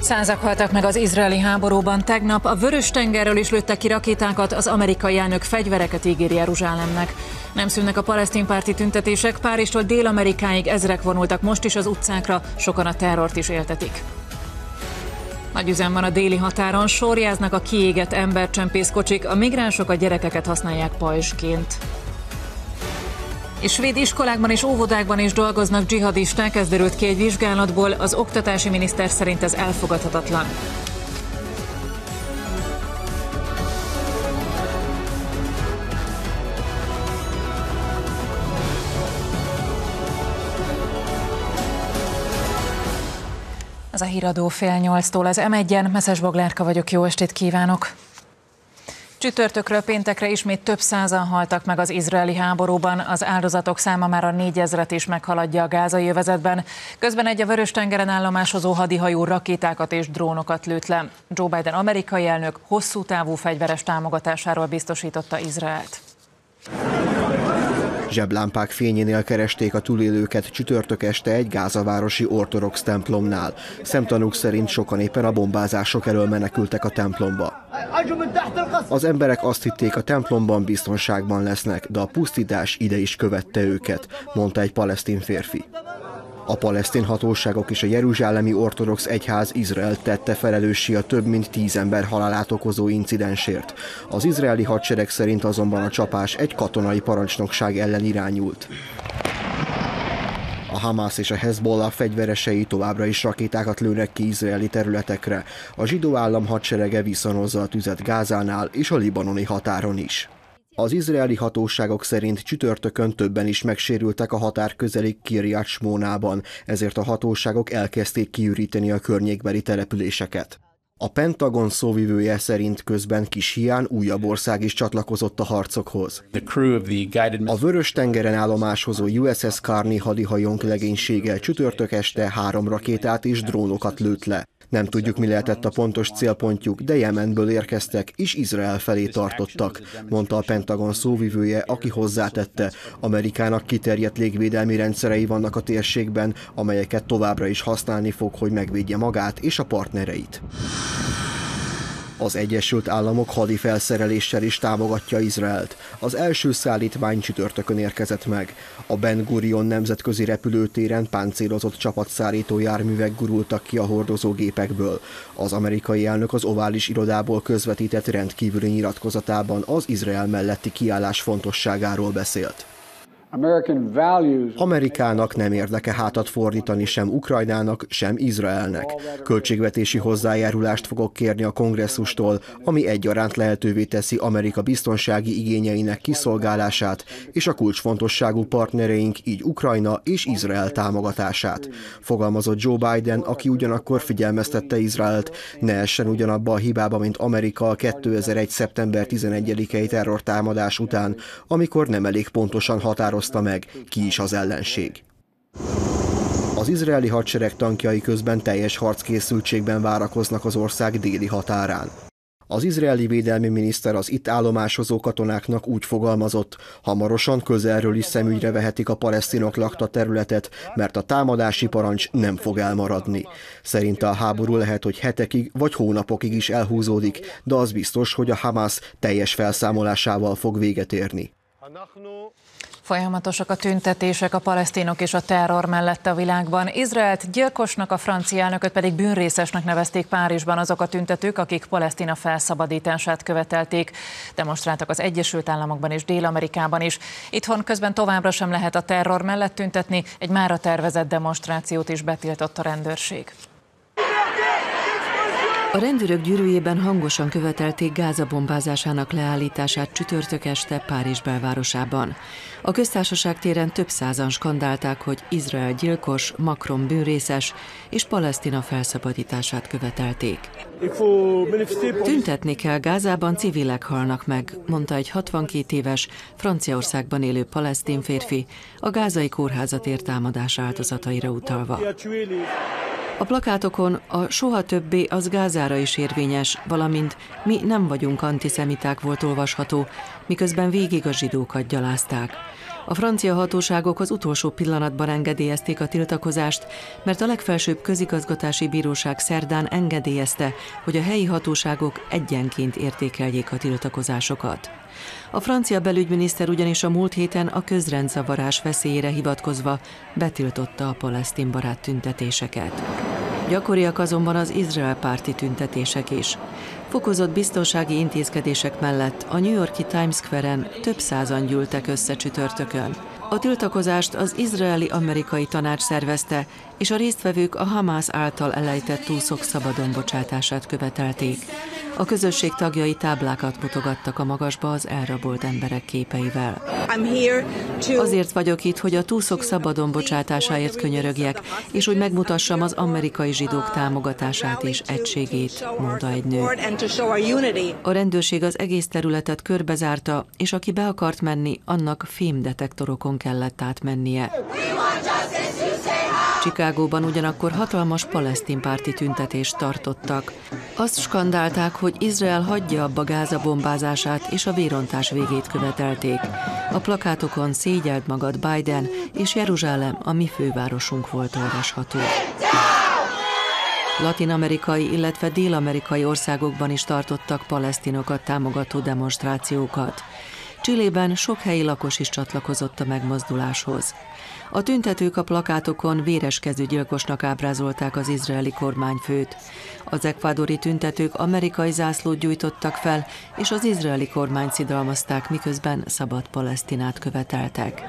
Százak haltak meg az izraeli háborúban. Tegnap a vörös tengerről is lőttek ki rakétákat, az amerikai elnök fegyvereket ígér Jeruzsálemnek. Nem szűnnek a palesztin párti tüntetések, Párizstól Dél-Amerikáig ezrek vonultak most is az utcákra, sokan a terrort is éltetik. Nagy üzem van a déli határon, sorjáznak a kiégett embercsempészkocsik, a migránsok a gyerekeket használják pajzsként. És svéd iskolákban és óvodákban is dolgoznak dzsihadisták, ez derült ki egy vizsgálatból, az oktatási miniszter szerint ez elfogadhatatlan. Ez a híradó fél nyolctól az M1-en, Messzes Boglárka vagyok, jó estét kívánok! Csütörtökről péntekre ismét több százan haltak meg az izraeli háborúban, az áldozatok száma már a négyezret is meghaladja a gázai övezetben. Közben egy a Vörös-tengeren állomásozó hadihajó rakétákat és drónokat lőtt le. Joe Biden amerikai elnök hosszú távú fegyveres támogatásáról biztosította Izraelt. Zseblámpák fényénél keresték a túlélőket csütörtök este egy gázavárosi ortodox templomnál. Szemtanúk szerint sokan éppen a bombázások elől menekültek a templomba. Az emberek azt hitték, a templomban biztonságban lesznek, de a pusztítás ide is követte őket, mondta egy palesztin férfi. A palesztin hatóságok és a Jeruzsálemi Ortodox Egyház Izrael tette felelőssé a több mint tíz ember halálát okozó incidensért. Az izraeli hadsereg szerint azonban a csapás egy katonai parancsnokság ellen irányult. A Hamas és a Hezbollah fegyveresei továbbra is rakétákat lőnek ki izraeli területekre. A zsidó állam hadserege viszonozza a tüzet Gázánál és a libanoni határon is. Az izraeli hatóságok szerint csütörtökön többen is megsérültek a határ közeli Kiryat Smónában, ezért a hatóságok elkezdték kiüríteni a környékbeli településeket. A Pentagon szóvivője szerint közben kis hián újabb ország is csatlakozott a harcokhoz. A vörös tengeren állomásozó USS Carney hadihajónk legénysége csütörtök este három rakétát és drónokat lőtt le. Nem tudjuk, mi lehetett a pontos célpontjuk, de Jemenből érkeztek, és Izrael felé tartottak, mondta a Pentagon szóvivője, aki hozzátette, Amerikának kiterjedt légvédelmi rendszerei vannak a térségben, amelyeket továbbra is használni fog, hogy megvédje magát és a partnereit. Az Egyesült Államok hadi felszereléssel is támogatja Izraelt. Az első szállítmány csütörtökön érkezett meg. A Ben Gurion nemzetközi repülőtéren páncélozott csapatszállító járművek gurultak ki a hordozógépekből. Az amerikai elnök az ovális irodából közvetített rendkívüli nyilatkozatában az Izrael melletti kiállás fontosságáról beszélt. Amerikának nem érdeke hátat fordítani sem Ukrajnának, sem Izraelnek. Költségvetési hozzájárulást fogok kérni a kongresszustól, ami egyaránt lehetővé teszi Amerika biztonsági igényeinek kiszolgálását és a kulcsfontosságú partnereink, így Ukrajna és Izrael támogatását. Fogalmazott Joe Biden, aki ugyanakkor figyelmeztette Izraelt, ne essen ugyanabba a hibába, mint Amerika a 2001. szeptember 11-i terrortámadás után, amikor nem elég pontosan határozott határozta meg, ki is az ellenség. Az izraeli hadsereg tankjai közben teljes harckészültségben várakoznak az ország déli határán. Az izraeli védelmi miniszter az itt állomásozó katonáknak úgy fogalmazott, hamarosan közelről is szemügyre vehetik a palesztinok lakta területet, mert a támadási parancs nem fog elmaradni. Szerinte a háború lehet, hogy hetekig vagy hónapokig is elhúzódik, de az biztos, hogy a Hamas teljes felszámolásával fog véget érni. Folyamatosak a tüntetések a palesztinok és a terror mellett a világban. Izraelt gyilkosnak, a francia elnököt pedig bűnrészesnek nevezték Párizsban azok a tüntetők, akik Palesztina felszabadítását követelték. Demonstráltak az Egyesült Államokban és Dél-Amerikában is. Itthon közben továbbra sem lehet a terror mellett tüntetni, egy mára tervezett demonstrációt is betiltott a rendőrség. A rendőrök gyűrűjében hangosan követelték Gáza bombázásának leállítását csütörtök este Párizs belvárosában. A köztársaság téren több százan skandálták, hogy Izrael gyilkos, Macron bűnrészes és Palesztina felszabadítását követelték. Tüntetni kell, Gázában civilek halnak meg, mondta egy 62 éves, Franciaországban élő palesztin férfi, a gázai kórházat támadás áldozataira utalva. A plakátokon a soha többé az Gázára is érvényes, valamint mi nem vagyunk antiszemiták volt olvasható, miközben végig a zsidókat gyalázták. A francia hatóságok az utolsó pillanatban engedélyezték a tiltakozást, mert a legfelsőbb közigazgatási bíróság szerdán engedélyezte, hogy a helyi hatóságok egyenként értékeljék a tiltakozásokat. A francia belügyminiszter ugyanis a múlt héten a közrendzavarás veszélyére hivatkozva betiltotta a palesztin barát tüntetéseket. Gyakoriak azonban az Izrael párti tüntetések is. Fokozott biztonsági intézkedések mellett a New Yorki Times Square-en több százan gyűltek össze csütörtökön. A tiltakozást az izraeli-amerikai tanács szervezte, és a résztvevők a Hamász által elejtett túszok szabadon bocsátását követelték. A közösség tagjai táblákat mutogattak a magasba az elrabolt emberek képeivel. Azért vagyok itt, hogy a túszok szabadon bocsátásáért könyörögjek, és hogy megmutassam az amerikai zsidók támogatását és egységét, mondta egy nő. A rendőrség az egész területet körbezárta, és aki be akart menni, annak fémdetektorokon kellett átmennie. Csikágóban ugyanakkor hatalmas palesztin párti tüntetést tartottak. Azt skandálták, hogy Izrael hagyja abba Gáza bombázását és a vérontás végét követelték. A plakátokon szégyelt magad Biden és Jeruzsálem a mi fővárosunk volt olvasható. Latin-amerikai, illetve dél-amerikai országokban is tartottak palesztinokat támogató demonstrációkat. Csillében sok helyi lakos is csatlakozott a megmozduláshoz. A tüntetők a plakátokon véreskező gyilkosnak ábrázolták az izraeli kormányfőt. Az ekvádori tüntetők amerikai zászlót gyújtottak fel, és az izraeli kormányt szidalmazták, miközben szabad Palesztinát követeltek.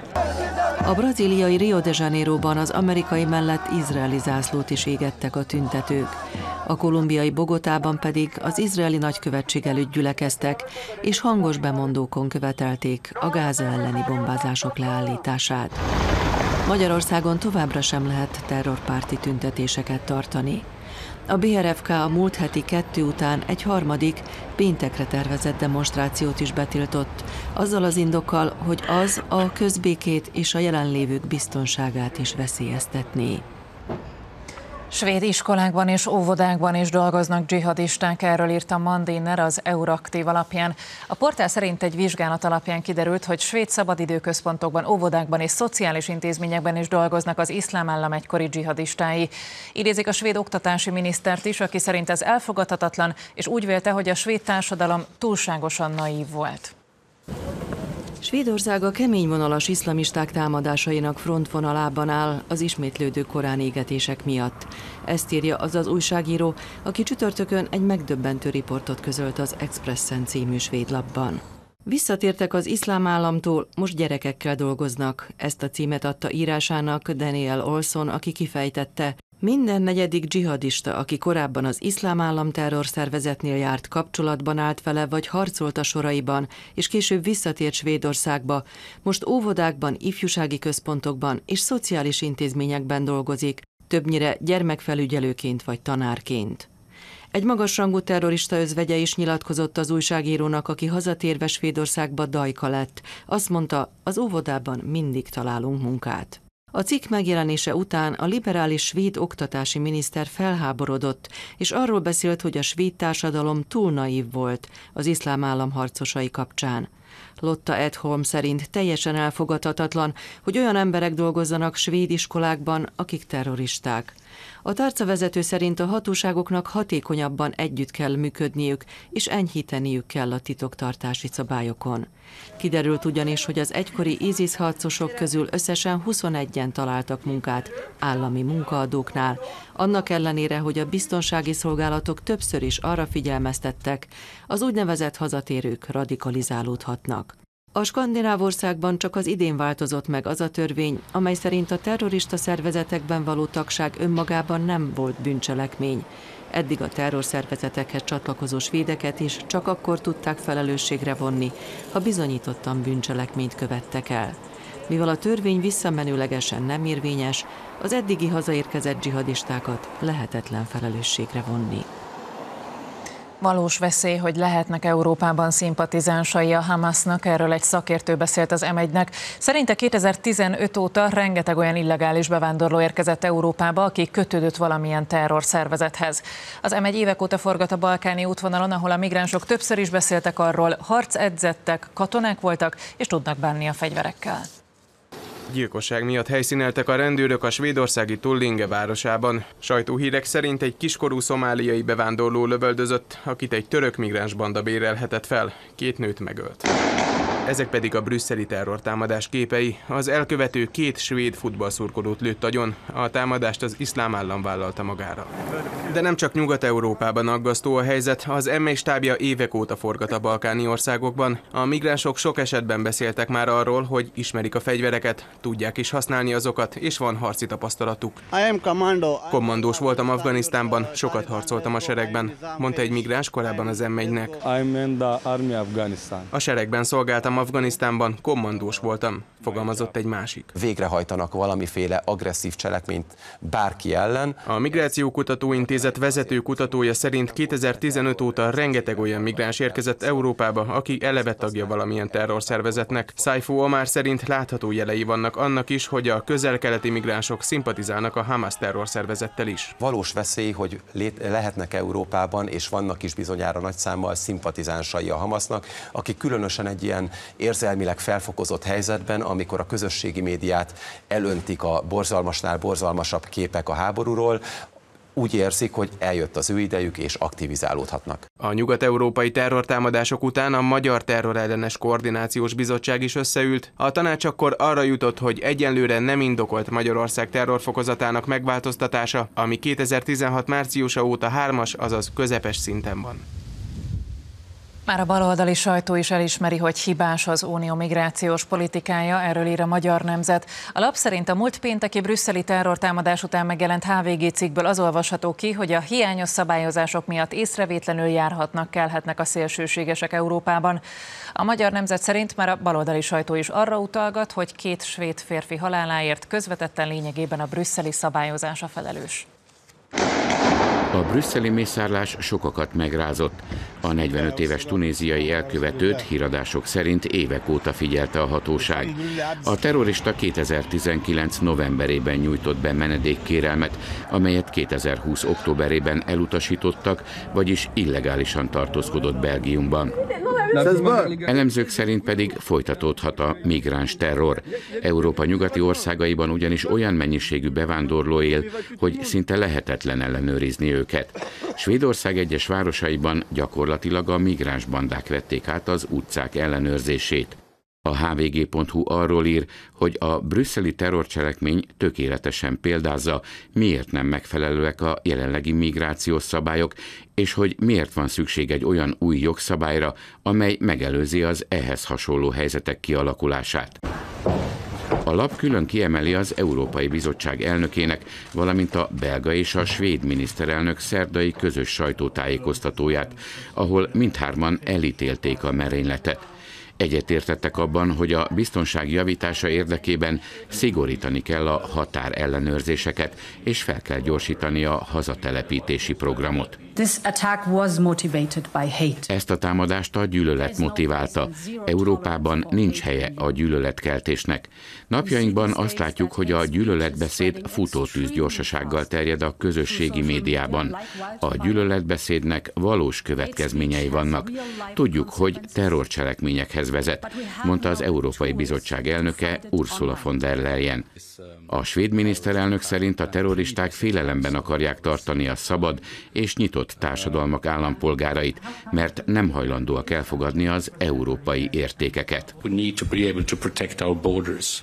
A brazíliai Rio de Janeiroban az amerikai mellett izraeli zászlót is égettek a tüntetők. A kolumbiai Bogotában pedig az izraeli nagykövetség előtt gyülekeztek, és hangos bemondókon követelték a Gáza elleni bombázások leállítását. Magyarországon továbbra sem lehet terrorpárti tüntetéseket tartani. A BRFK a múlt heti kettő után egy harmadik, péntekre tervezett demonstrációt is betiltott, azzal az indokkal, hogy az a közbékét és a jelenlévők biztonságát is veszélyeztetné. Svéd iskolákban és óvodákban is dolgoznak dzsihadisták, erről írta Mandiner az Euraktív alapján. A portál szerint egy vizsgálat alapján kiderült, hogy svéd szabadidőközpontokban, óvodákban és szociális intézményekben is dolgoznak az iszlám állam egykori dzsihadistái. Idézik a svéd oktatási minisztert is, aki szerint ez elfogadhatatlan, és úgy vélte, hogy a svéd társadalom túlságosan naív volt. Svédország a kemény vonalas iszlamisták támadásainak frontvonalában áll az ismétlődő korán égetések miatt. Ezt írja az az újságíró, aki csütörtökön egy megdöbbentő riportot közölt az Expressen című svéd labban. Visszatértek az iszlám államtól, most gyerekekkel dolgoznak. Ezt a címet adta írásának Daniel Olson, aki kifejtette, minden negyedik dzsihadista, aki korábban az iszlám állam terrorszervezetnél járt, kapcsolatban állt vele, vagy harcolt a soraiban, és később visszatért Svédországba, most óvodákban, ifjúsági központokban és szociális intézményekben dolgozik, többnyire gyermekfelügyelőként vagy tanárként. Egy magasrangú terrorista özvegye is nyilatkozott az újságírónak, aki hazatérve Svédországba dajka lett. Azt mondta, az óvodában mindig találunk munkát. A cikk megjelenése után a liberális svéd oktatási miniszter felháborodott, és arról beszélt, hogy a svéd társadalom túl naív volt az iszlám állam harcosai kapcsán. Lotta Edholm szerint teljesen elfogadhatatlan, hogy olyan emberek dolgozzanak svéd iskolákban, akik terroristák. A tárcavezető szerint a hatóságoknak hatékonyabban együtt kell működniük, és enyhíteniük kell a titoktartási szabályokon. Kiderült ugyanis, hogy az egykori ISIS harcosok közül összesen 21-en találtak munkát állami munkaadóknál, annak ellenére, hogy a biztonsági szolgálatok többször is arra figyelmeztettek, az úgynevezett hazatérők radikalizálódhatnak. A skandináv országban csak az idén változott meg az a törvény, amely szerint a terrorista szervezetekben való tagság önmagában nem volt bűncselekmény. Eddig a terrorszervezetekhez csatlakozó svédeket is csak akkor tudták felelősségre vonni, ha bizonyítottan bűncselekményt követtek el. Mivel a törvény visszamenőlegesen nem érvényes, az eddigi hazaérkezett dzsihadistákat lehetetlen felelősségre vonni. Valós veszély, hogy lehetnek Európában szimpatizánsai a Hamasnak, erről egy szakértő beszélt az M1-nek. Szerinte 2015 óta rengeteg olyan illegális bevándorló érkezett Európába, aki kötődött valamilyen terrorszervezethez. Az M1 évek óta forgat a balkáni útvonalon, ahol a migránsok többször is beszéltek arról, harcedzettek, katonák voltak, és tudnak bánni a fegyverekkel. Gyilkosság miatt helyszíneltek a rendőrök a svédországi Tullinge városában. Sajtóhírek szerint egy kiskorú szomáliai bevándorló lövöldözött, akit egy török migráns banda bérelhetett fel. Két nőt megölt. Ezek pedig a brüsszeli terrortámadás képei. Az elkövető két svéd futballszurkolót lőtt agyon, a támadást az iszlám állam vállalta magára. De nem csak Nyugat-Európában aggasztó a helyzet, az ME stábja évek óta forgat a balkáni országokban. A migránsok sok esetben beszéltek már arról, hogy ismerik a fegyvereket, tudják is használni azokat, és van harci tapasztalatuk. Kommandós voltam Afganisztánban, sokat harcoltam a seregben, mondta egy migráns korábban az M1-nek. A seregben szolgáltam Afganisztánban, kommandós voltam, fogalmazott egy másik. Végrehajtanak valamiféle agresszív cselekményt bárki ellen. A Migrációkutató Intézet vezető kutatója szerint 2015 óta rengeteg olyan migráns érkezett Európába, aki eleve tagja valamilyen terrorszervezetnek. Saifu Omar szerint látható jelei vannak annak is, hogy a közel-keleti migránsok szimpatizálnak a Hamas terrorszervezettel is. Valós veszély, hogy lehetnek Európában, és vannak is bizonyára nagy számmal szimpatizánsai a Hamasnak, akik különösen egy ilyen érzelmileg felfokozott helyzetben, amikor a közösségi médiát elöntik a borzalmasnál borzalmasabb képek a háborúról, úgy érzik, hogy eljött az ő idejük, és aktivizálódhatnak. A nyugat-európai terrortámadások után a Magyar Terrorellenes Koordinációs Bizottság is összeült. A tanács akkor arra jutott, hogy egyenlőre nem indokolt Magyarország terrorfokozatának megváltoztatása, ami 2016 márciusa óta hármas, azaz közepes szinten van. Már a baloldali sajtó is elismeri, hogy hibás az unió migrációs politikája, erről ír a Magyar Nemzet. A lap szerint a múlt pénteki brüsszeli terrortámadás után megjelent HVG cikkből az olvasható ki, hogy a hiányos szabályozások miatt észrevétlenül járhatnak, kelhetnek a szélsőségesek Európában. A Magyar Nemzet szerint már a baloldali sajtó is arra utalgat, hogy két svéd férfi haláláért közvetetten lényegében a brüsszeli szabályozása felelős. A brüsszeli mészárlás sokakat megrázott. A 45 éves tunéziai elkövetőt híradások szerint évek óta figyelte a hatóság. A terrorista 2019. novemberében nyújtott be menedékkérelmet, amelyet 2020. októberében elutasítottak, vagyis illegálisan tartózkodott Belgiumban. Elemzők szerint pedig folytatódhat a migráns terror. Európa nyugati országaiban ugyanis olyan mennyiségű bevándorló él, hogy szinte lehetetlen ellenőrizni őket. Svédország egyes városaiban gyakorlatilag a migráns bandák vették át az utcák ellenőrzését. A hvg.hu arról ír, hogy a brüsszeli terrorcselekmény tökéletesen példázza, miért nem megfelelőek a jelenlegi migrációs szabályok, és hogy miért van szükség egy olyan új jogszabályra, amely megelőzi az ehhez hasonló helyzetek kialakulását. A lap külön kiemeli az Európai Bizottság elnökének, valamint a belga és a svéd miniszterelnök szerdai közös sajtótájékoztatóját, ahol mindhárman elítélték a merényletet. Egyetértettek abban, hogy a biztonság javítása érdekében szigorítani kell a határ ellenőrzéseket, és fel kell gyorsítani a hazatelepítési programot. Ezt a támadást a gyűlölet motiválta. Európában nincs helye a gyűlöletkeltésnek. Napjainkban azt látjuk, hogy a gyűlöletbeszéd futótűz gyorsasággal terjed a közösségi médiában. A gyűlöletbeszédnek valós következményei vannak. Tudjuk, hogy terrorcselekményekhez vezet, mondta az Európai Bizottság elnöke Ursula von der Leyen. A svéd miniszterelnök szerint a terroristák félelemben akarják tartani a szabad és nyitott társadalmak állampolgárait, mert nem hajlandóak elfogadni az európai értékeket.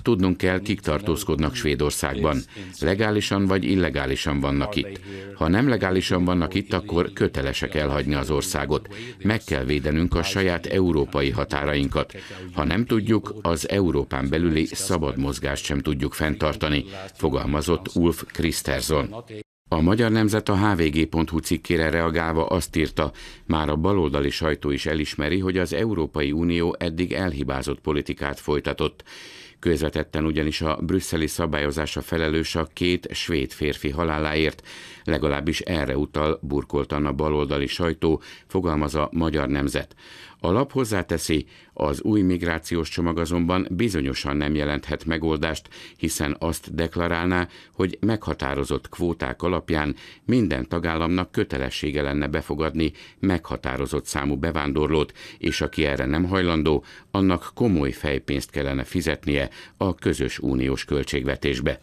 Tudnunk kell, kik tartózkodnak Svédországban. Legálisan vagy illegálisan vannak itt. Ha nem legálisan vannak itt, akkor kötelesek elhagyni az országot. Meg kell védenünk a saját európai határainkat. Ha nem tudjuk, az Európán belüli szabad mozgást sem tudjuk fenntartani, fogalmazott Ulf Kristersson. A Magyar Nemzet a hvg.hu cikkére reagálva azt írta, már a baloldali sajtó is elismeri, hogy az Európai Unió eddig elhibázott politikát folytatott. Közvetetten ugyanis a brüsszeli szabályozása felelős a két svéd férfi haláláért, legalábbis erre utal burkoltan a baloldali sajtó, fogalmaz a Magyar Nemzet. A lap hozzáteszi, az új migrációs csomag azonban bizonyosan nem jelenthet megoldást, hiszen azt deklarálná, hogy meghatározott kvóták alapján minden tagállamnak kötelessége lenne befogadni meghatározott számú bevándorlót, és aki erre nem hajlandó, annak komoly fejpénzt kellene fizetnie a közös uniós költségvetésbe.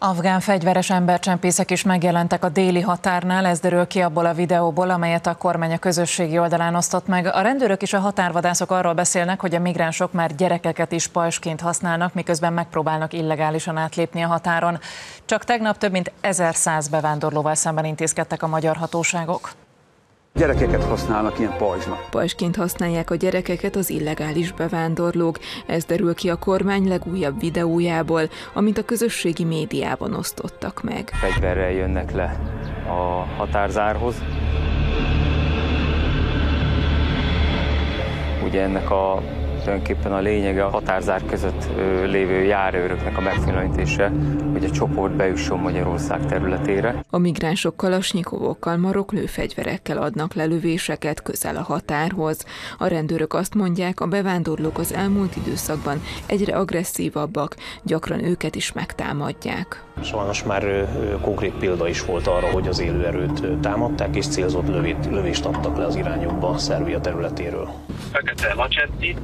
Afgán fegyveres embercsempészek is megjelentek a déli határnál, ez derül ki abból a videóból, amelyet a kormány a közösségi oldalán osztott meg. A rendőrök és a határvadászok arról beszélnek, hogy a migránsok már gyerekeket is pajsként használnak, miközben megpróbálnak illegálisan átlépni a határon. Csak tegnap több mint 1100 bevándorlóval szemben intézkedtek a magyar hatóságok. Gyerekeket használnak ilyen pajzsnak. Pajzsként használják a gyerekeket az illegális bevándorlók. Ez derül ki a kormány legújabb videójából, amit a közösségi médiában osztottak meg. Fegyverrel jönnek le a határzárhoz. Ugye ennek a tulajdonképpen a lényege a határzár között lévő járőröknek a megfélemlítése, hogy a csoport bejusson Magyarország területére. A migránsok kalasnyikovokkal, marok lőfegyverekkel adnak lelövéseket közel a határhoz. A rendőrök azt mondják, a bevándorlók az elmúlt időszakban egyre agresszívabbak, gyakran őket is megtámadják. Sajnos már konkrét példa is volt arra, hogy az élőerőt támadták, és célzott lövét, lövést adtak le az irányukba Szerbia területéről. Fekete Lacsetti,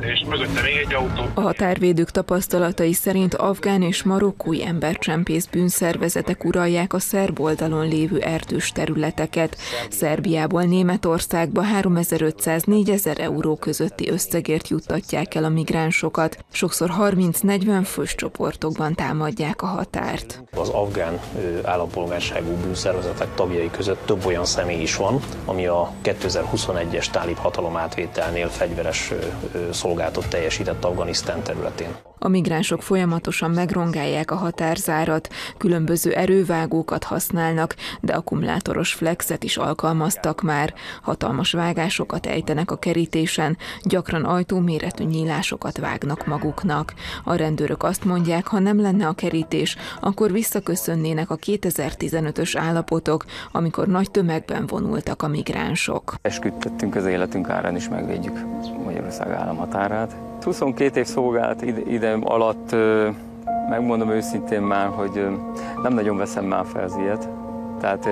és mögötte még egy autó. A határvédők tapasztalatai szerint afgán és marokkói embercsempész bűnszervezetek uralják a szerb oldalon lévő erdős területeket. Szerbiából Németországba 3500-4000 euró közötti összegért juttatják el a migránsokat. Sokszor 30-40 fős csoportokban támadják a határt. Az afgán állampolgárságú bűnszervezetek tagjai között több olyan személy is van, ami a 2021-es tálib hatalom átvételnél fegyveres szolgáltat teljesített Afganisztán területén. A migránsok folyamatosan megrongálják a határzárat, különböző erővágókat használnak, de akkumulátoros flexet is alkalmaztak már. Hatalmas vágásokat ejtenek a kerítésen, gyakran ajtóméretű nyílásokat vágnak maguknak. A rendőrök azt mondják, ha nem lenne a kerítés, akkor visszaköszönnének a 2015-ös állapotok, amikor nagy tömegben vonultak a migránsok. Esküdtettünk az életünk árán is megvédjük Magyarország államhatárát. 22 év szolgált ide alatt megmondom őszintén már, hogy nem nagyon veszem már fel az ilyet. Tehát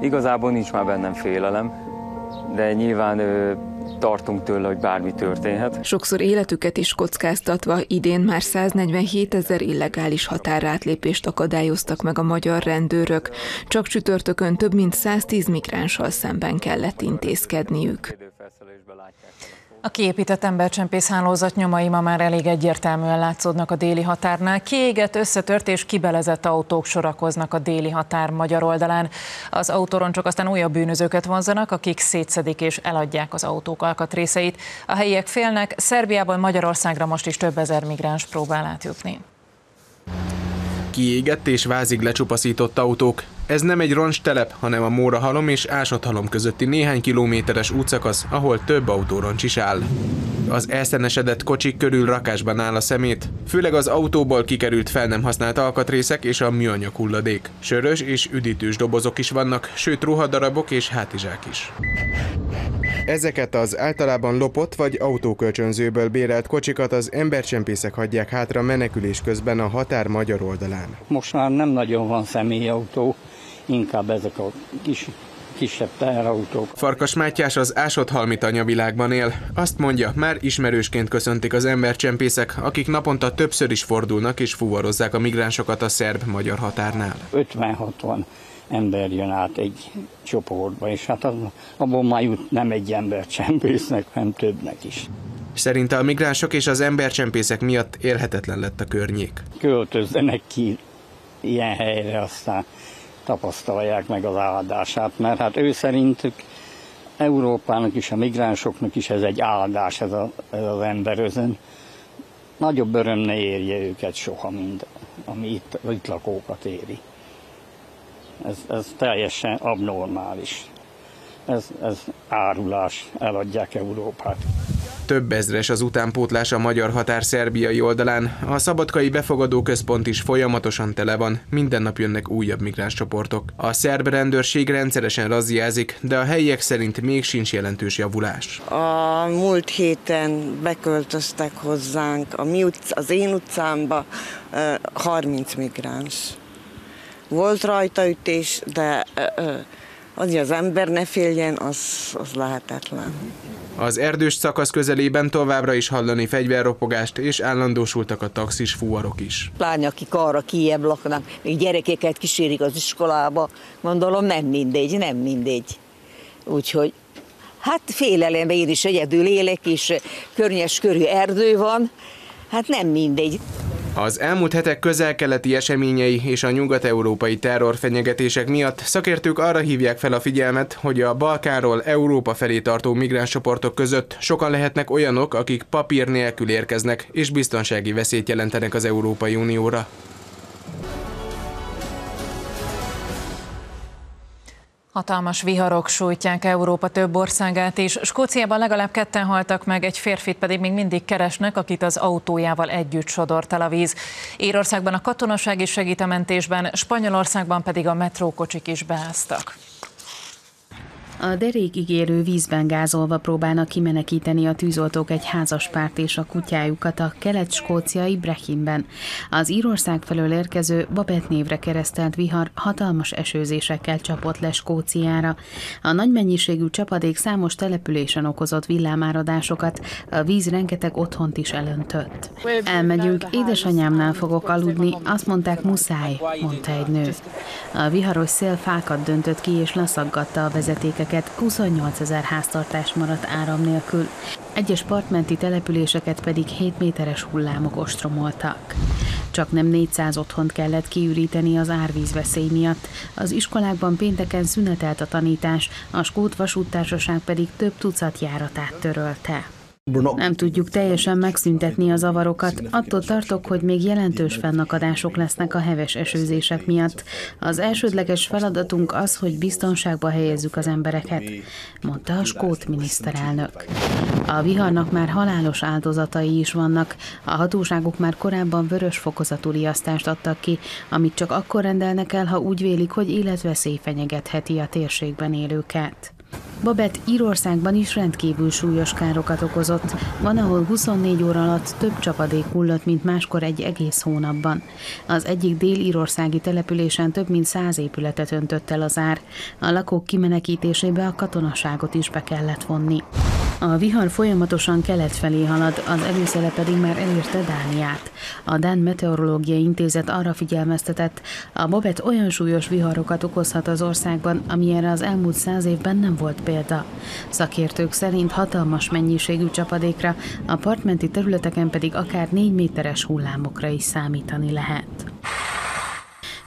igazából nincs már bennem félelem, de nyilván tartunk tőle, hogy bármi történhet. Sokszor életüket is kockáztatva idén már 147 ezer illegális határátlépést akadályoztak meg a magyar rendőrök. Csak csütörtökön több mint 110 migránssal szemben kellett intézkedniük. A kiépített embercsempész hálózat nyomai ma már elég egyértelműen látszódnak a déli határnál. Kiégett, összetört és kibelezett autók sorakoznak a déli határ magyar oldalán. Az autóroncsok aztán újabb bűnözőket vonzanak, akik szétszedik és eladják az autók alkatrészeit. A helyiek félnek, Szerbiából Magyarországra most is több ezer migráns próbál átjutni. Kiégett és vázig lecsupaszított autók. Ez nem egy roncstelep, hanem a Mórahalom és Ásathalom közötti néhány kilométeres útszakasz, ahol több autóroncs is áll. Az elszenesedett kocsik körül rakásban áll a szemét, főleg az autóból kikerült fel nem használt alkatrészek és a műanyag hulladék. Sörös és üdítős dobozok is vannak, sőt ruhadarabok és hátizsák is. Ezeket az általában lopott vagy autókölcsönzőből bérelt kocsikat az embercsempészek hagyják hátra menekülés közben a határ magyar oldalán. Most már nem nagyon van személyautó, inkább ezek a kis kisebb teherautók. Farkas Mátyás az Ásodhalmi tanyavilágban él. Azt mondja, már ismerősként köszöntik az embercsempészek, akik naponta többször is fordulnak és fuvarozzák a migránsokat a szerb-magyar határnál. 50-60 ember jön át egy csoportba, és hát az, abból már jut nem egy ember csempésznek, hanem többnek is. Szerinte a migránsok és az embercsempészek miatt élhetetlen lett a környék. Költözzenek ki ilyen helyre, aztán tapasztalják meg az áldását, mert hát ő szerintük Európának is, a migránsoknak is ez egy áldás, ez, a, ez az emberözön. Nagyobb öröm ne érje őket soha, mint ami itt, itt lakókat éri. Ez, ez teljesen abnormális. Ez, ez árulás, eladják Európát. Több ezres az utánpótlás a magyar határ szerbiai oldalán. A szabadkai befogadó központ is folyamatosan tele van, minden nap jönnek újabb migránscsoportok. A szerb rendőrség rendszeresen razziázik, de a helyiek szerint még sincs jelentős javulás. A múlt héten beköltöztek hozzánk a mi utc, az én utcámba 30 migráns. Volt rajta ütés, de hogy az ember ne féljen, az, az lehetetlen. Az erdős szakasz közelében továbbra is hallani fegyverropogást, és állandósultak a taxis fuvarok is. Lány, akik arra kijebb laknak, még gyerekeket kísérik az iskolába, gondolom nem mindegy, nem mindegy. Úgyhogy hát félelemben én is egyedül élek, és környes körű erdő van, hát nem mindegy. Az elmúlt hetek közel-keleti eseményei és a nyugat-európai terrorfenyegetések miatt szakértők arra hívják fel a figyelmet, hogy a Balkánról Európa felé tartó migránscsoportok között sokan lehetnek olyanok, akik papír nélkül érkeznek és biztonsági veszélyt jelentenek az Európai Unióra. Hatalmas viharok sújtják Európa több országát, és Skóciában legalább ketten haltak meg, egy férfit pedig még mindig keresnek, akit az autójával együtt sodort el a víz. Írországban a katonaság is segít a mentésben, Spanyolországban pedig a metrókocsik is beáztak. A derék ígérő vízben gázolva próbálnak kimenekíteni a tűzoltók egy házaspárt és a kutyájukat a kelet-skóciai Brechinben. Az Írország felől érkező Babet névre keresztelt vihar hatalmas esőzésekkel csapott le Skóciára. A nagy mennyiségű csapadék számos településen okozott villámáradásokat, a víz rengeteg otthont is elöntött. Elmegyünk, édesanyámnál fogok aludni, azt mondták muszáj, mondta egy nő. A viharos szél fákat döntött ki és leszaggatta a vezetékek területeket 28 ezer háztartás maradt áram nélkül, egyes partmenti településeket pedig 7 méteres hullámok ostromoltak. Csak nem 400 otthont kellett kiüríteni az árvízveszély miatt. Az iskolákban pénteken szünetelt a tanítás, a Skót vasúttársaság pedig több tucat járatát törölte. Nem tudjuk teljesen megszüntetni a zavarokat, attól tartok, hogy még jelentős fennakadások lesznek a heves esőzések miatt. Az elsődleges feladatunk az, hogy biztonságba helyezzük az embereket, mondta a skót miniszterelnök. A viharnak már halálos áldozatai is vannak, a hatóságok már korábban vörös fokozatú riasztást adtak ki, amit csak akkor rendelnek el, ha úgy vélik, hogy életveszély fenyegetheti a térségben élőket. Babett Írországban is rendkívül súlyos károkat okozott. Van, ahol 24 óra alatt több csapadék hullott, mint máskor egy egész hónapban. Az egyik dél-írországi településen több mint száz épületet öntött el az ár. A lakók kimenekítésébe a katonaságot is be kellett vonni. A vihar folyamatosan kelet felé halad, az előszele pedig már elérte Dániát. A Dán Meteorológiai Intézet arra figyelmeztetett, a Babet olyan súlyos viharokat okozhat az országban, amilyenre az elmúlt száz évben nem volt példa. Szakértők szerint hatalmas mennyiségű csapadékra, a partmenti területeken pedig akár 4 méteres hullámokra is számítani lehet.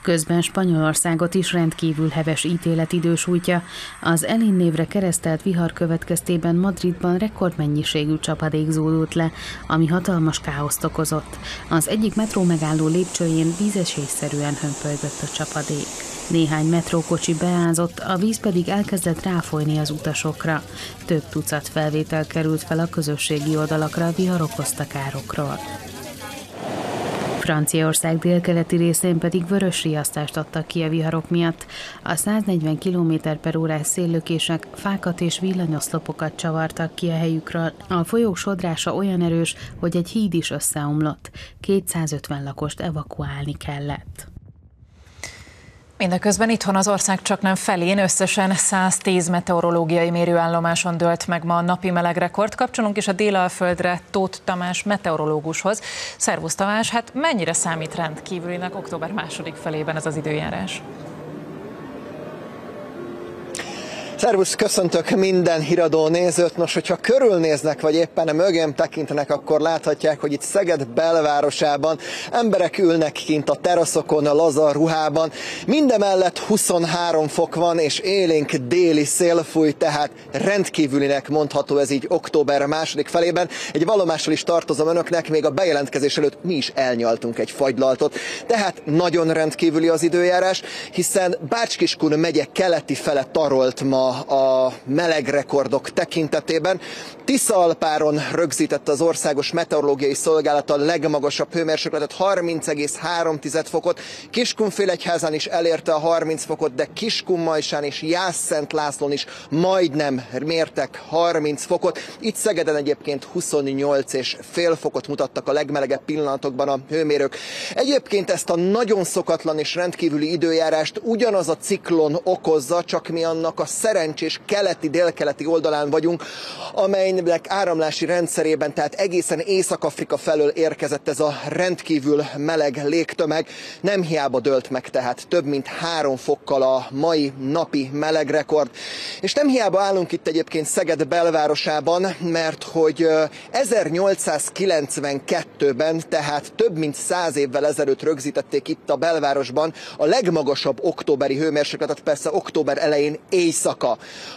Közben Spanyolországot is rendkívül heves ítéletidő sújtja. Az Elin névre keresztelt vihar következtében Madridban rekordmennyiségű csapadék zúdult le, ami hatalmas káoszt okozott. Az egyik metró megálló lépcsőjén vízesésszerűen hömpölygött a csapadék. Néhány metrókocsi beázott, a víz pedig elkezdett ráfolyni az utasokra. Több tucat felvétel került fel a közösségi oldalakra a vihar okozta károkról. Franciaország délkeleti részén pedig vörös riasztást adtak ki a viharok miatt. A 140 km per órás széllökések fákat és villanyoszlopokat csavartak ki a helyükről. A folyók sodrása olyan erős, hogy egy híd is összeomlott. 250 lakost evakuálni kellett. Mindeközben itthon az ország csak nem felén összesen 110 meteorológiai mérőállomáson dölt meg ma a napi melegrekord. Kapcsolunk is a Délalföldre Tóth Tamás meteorológushoz. Szervusz Tamás, hát mennyire számít rendkívülinek október második felében ez az időjárás? Szervusz, köszöntök minden híradó nézőt. Nos, hogyha körülnéznek, vagy éppen a mögém tekintenek, akkor láthatják, hogy itt Szeged belvárosában emberek ülnek kint a teraszokon, a laza ruhában. Mindemellett 23 fok van, és élénk déli szél fúj, tehát rendkívülinek mondható ez így október második felében. Egy valomással is tartozom önöknek, még a bejelentkezés előtt mi is elnyaltunk egy fagylaltot. Tehát nagyon rendkívüli az időjárás, hiszen Bácskiskun megye keleti fele tarolt ma a melegrekordok tekintetében. Tiszalpáron rögzítette az Országos Meteorológiai Szolgálat a legmagasabb hőmérsékletet 30,3 fokot. Kiskunfélegyházán is elérte a 30 fokot, de Kiskunmajsán és Jászszent Lászlón is majdnem mértek 30 fokot. Itt Szegeden egyébként 28 és fél fokot mutattak a legmelegebb pillanatokban a hőmérők. Egyébként ezt a nagyon szokatlan és rendkívüli időjárást ugyanaz a ciklon okozza, csak mi annak a szerencsés keleti-délkeleti oldalán vagyunk, amelynek áramlási rendszerében, tehát egészen Észak-Afrika felől érkezett ez a rendkívül meleg légtömeg. Nem hiába dölt meg tehát több mint három fokkal a mai napi melegrekord. És nem hiába állunk itt egyébként Szeged belvárosában, mert hogy 1892-ben, tehát több mint száz évvel ezelőtt rögzítették itt a belvárosban a legmagasabb októberi hőmérsékletet, persze október elején éjszaka.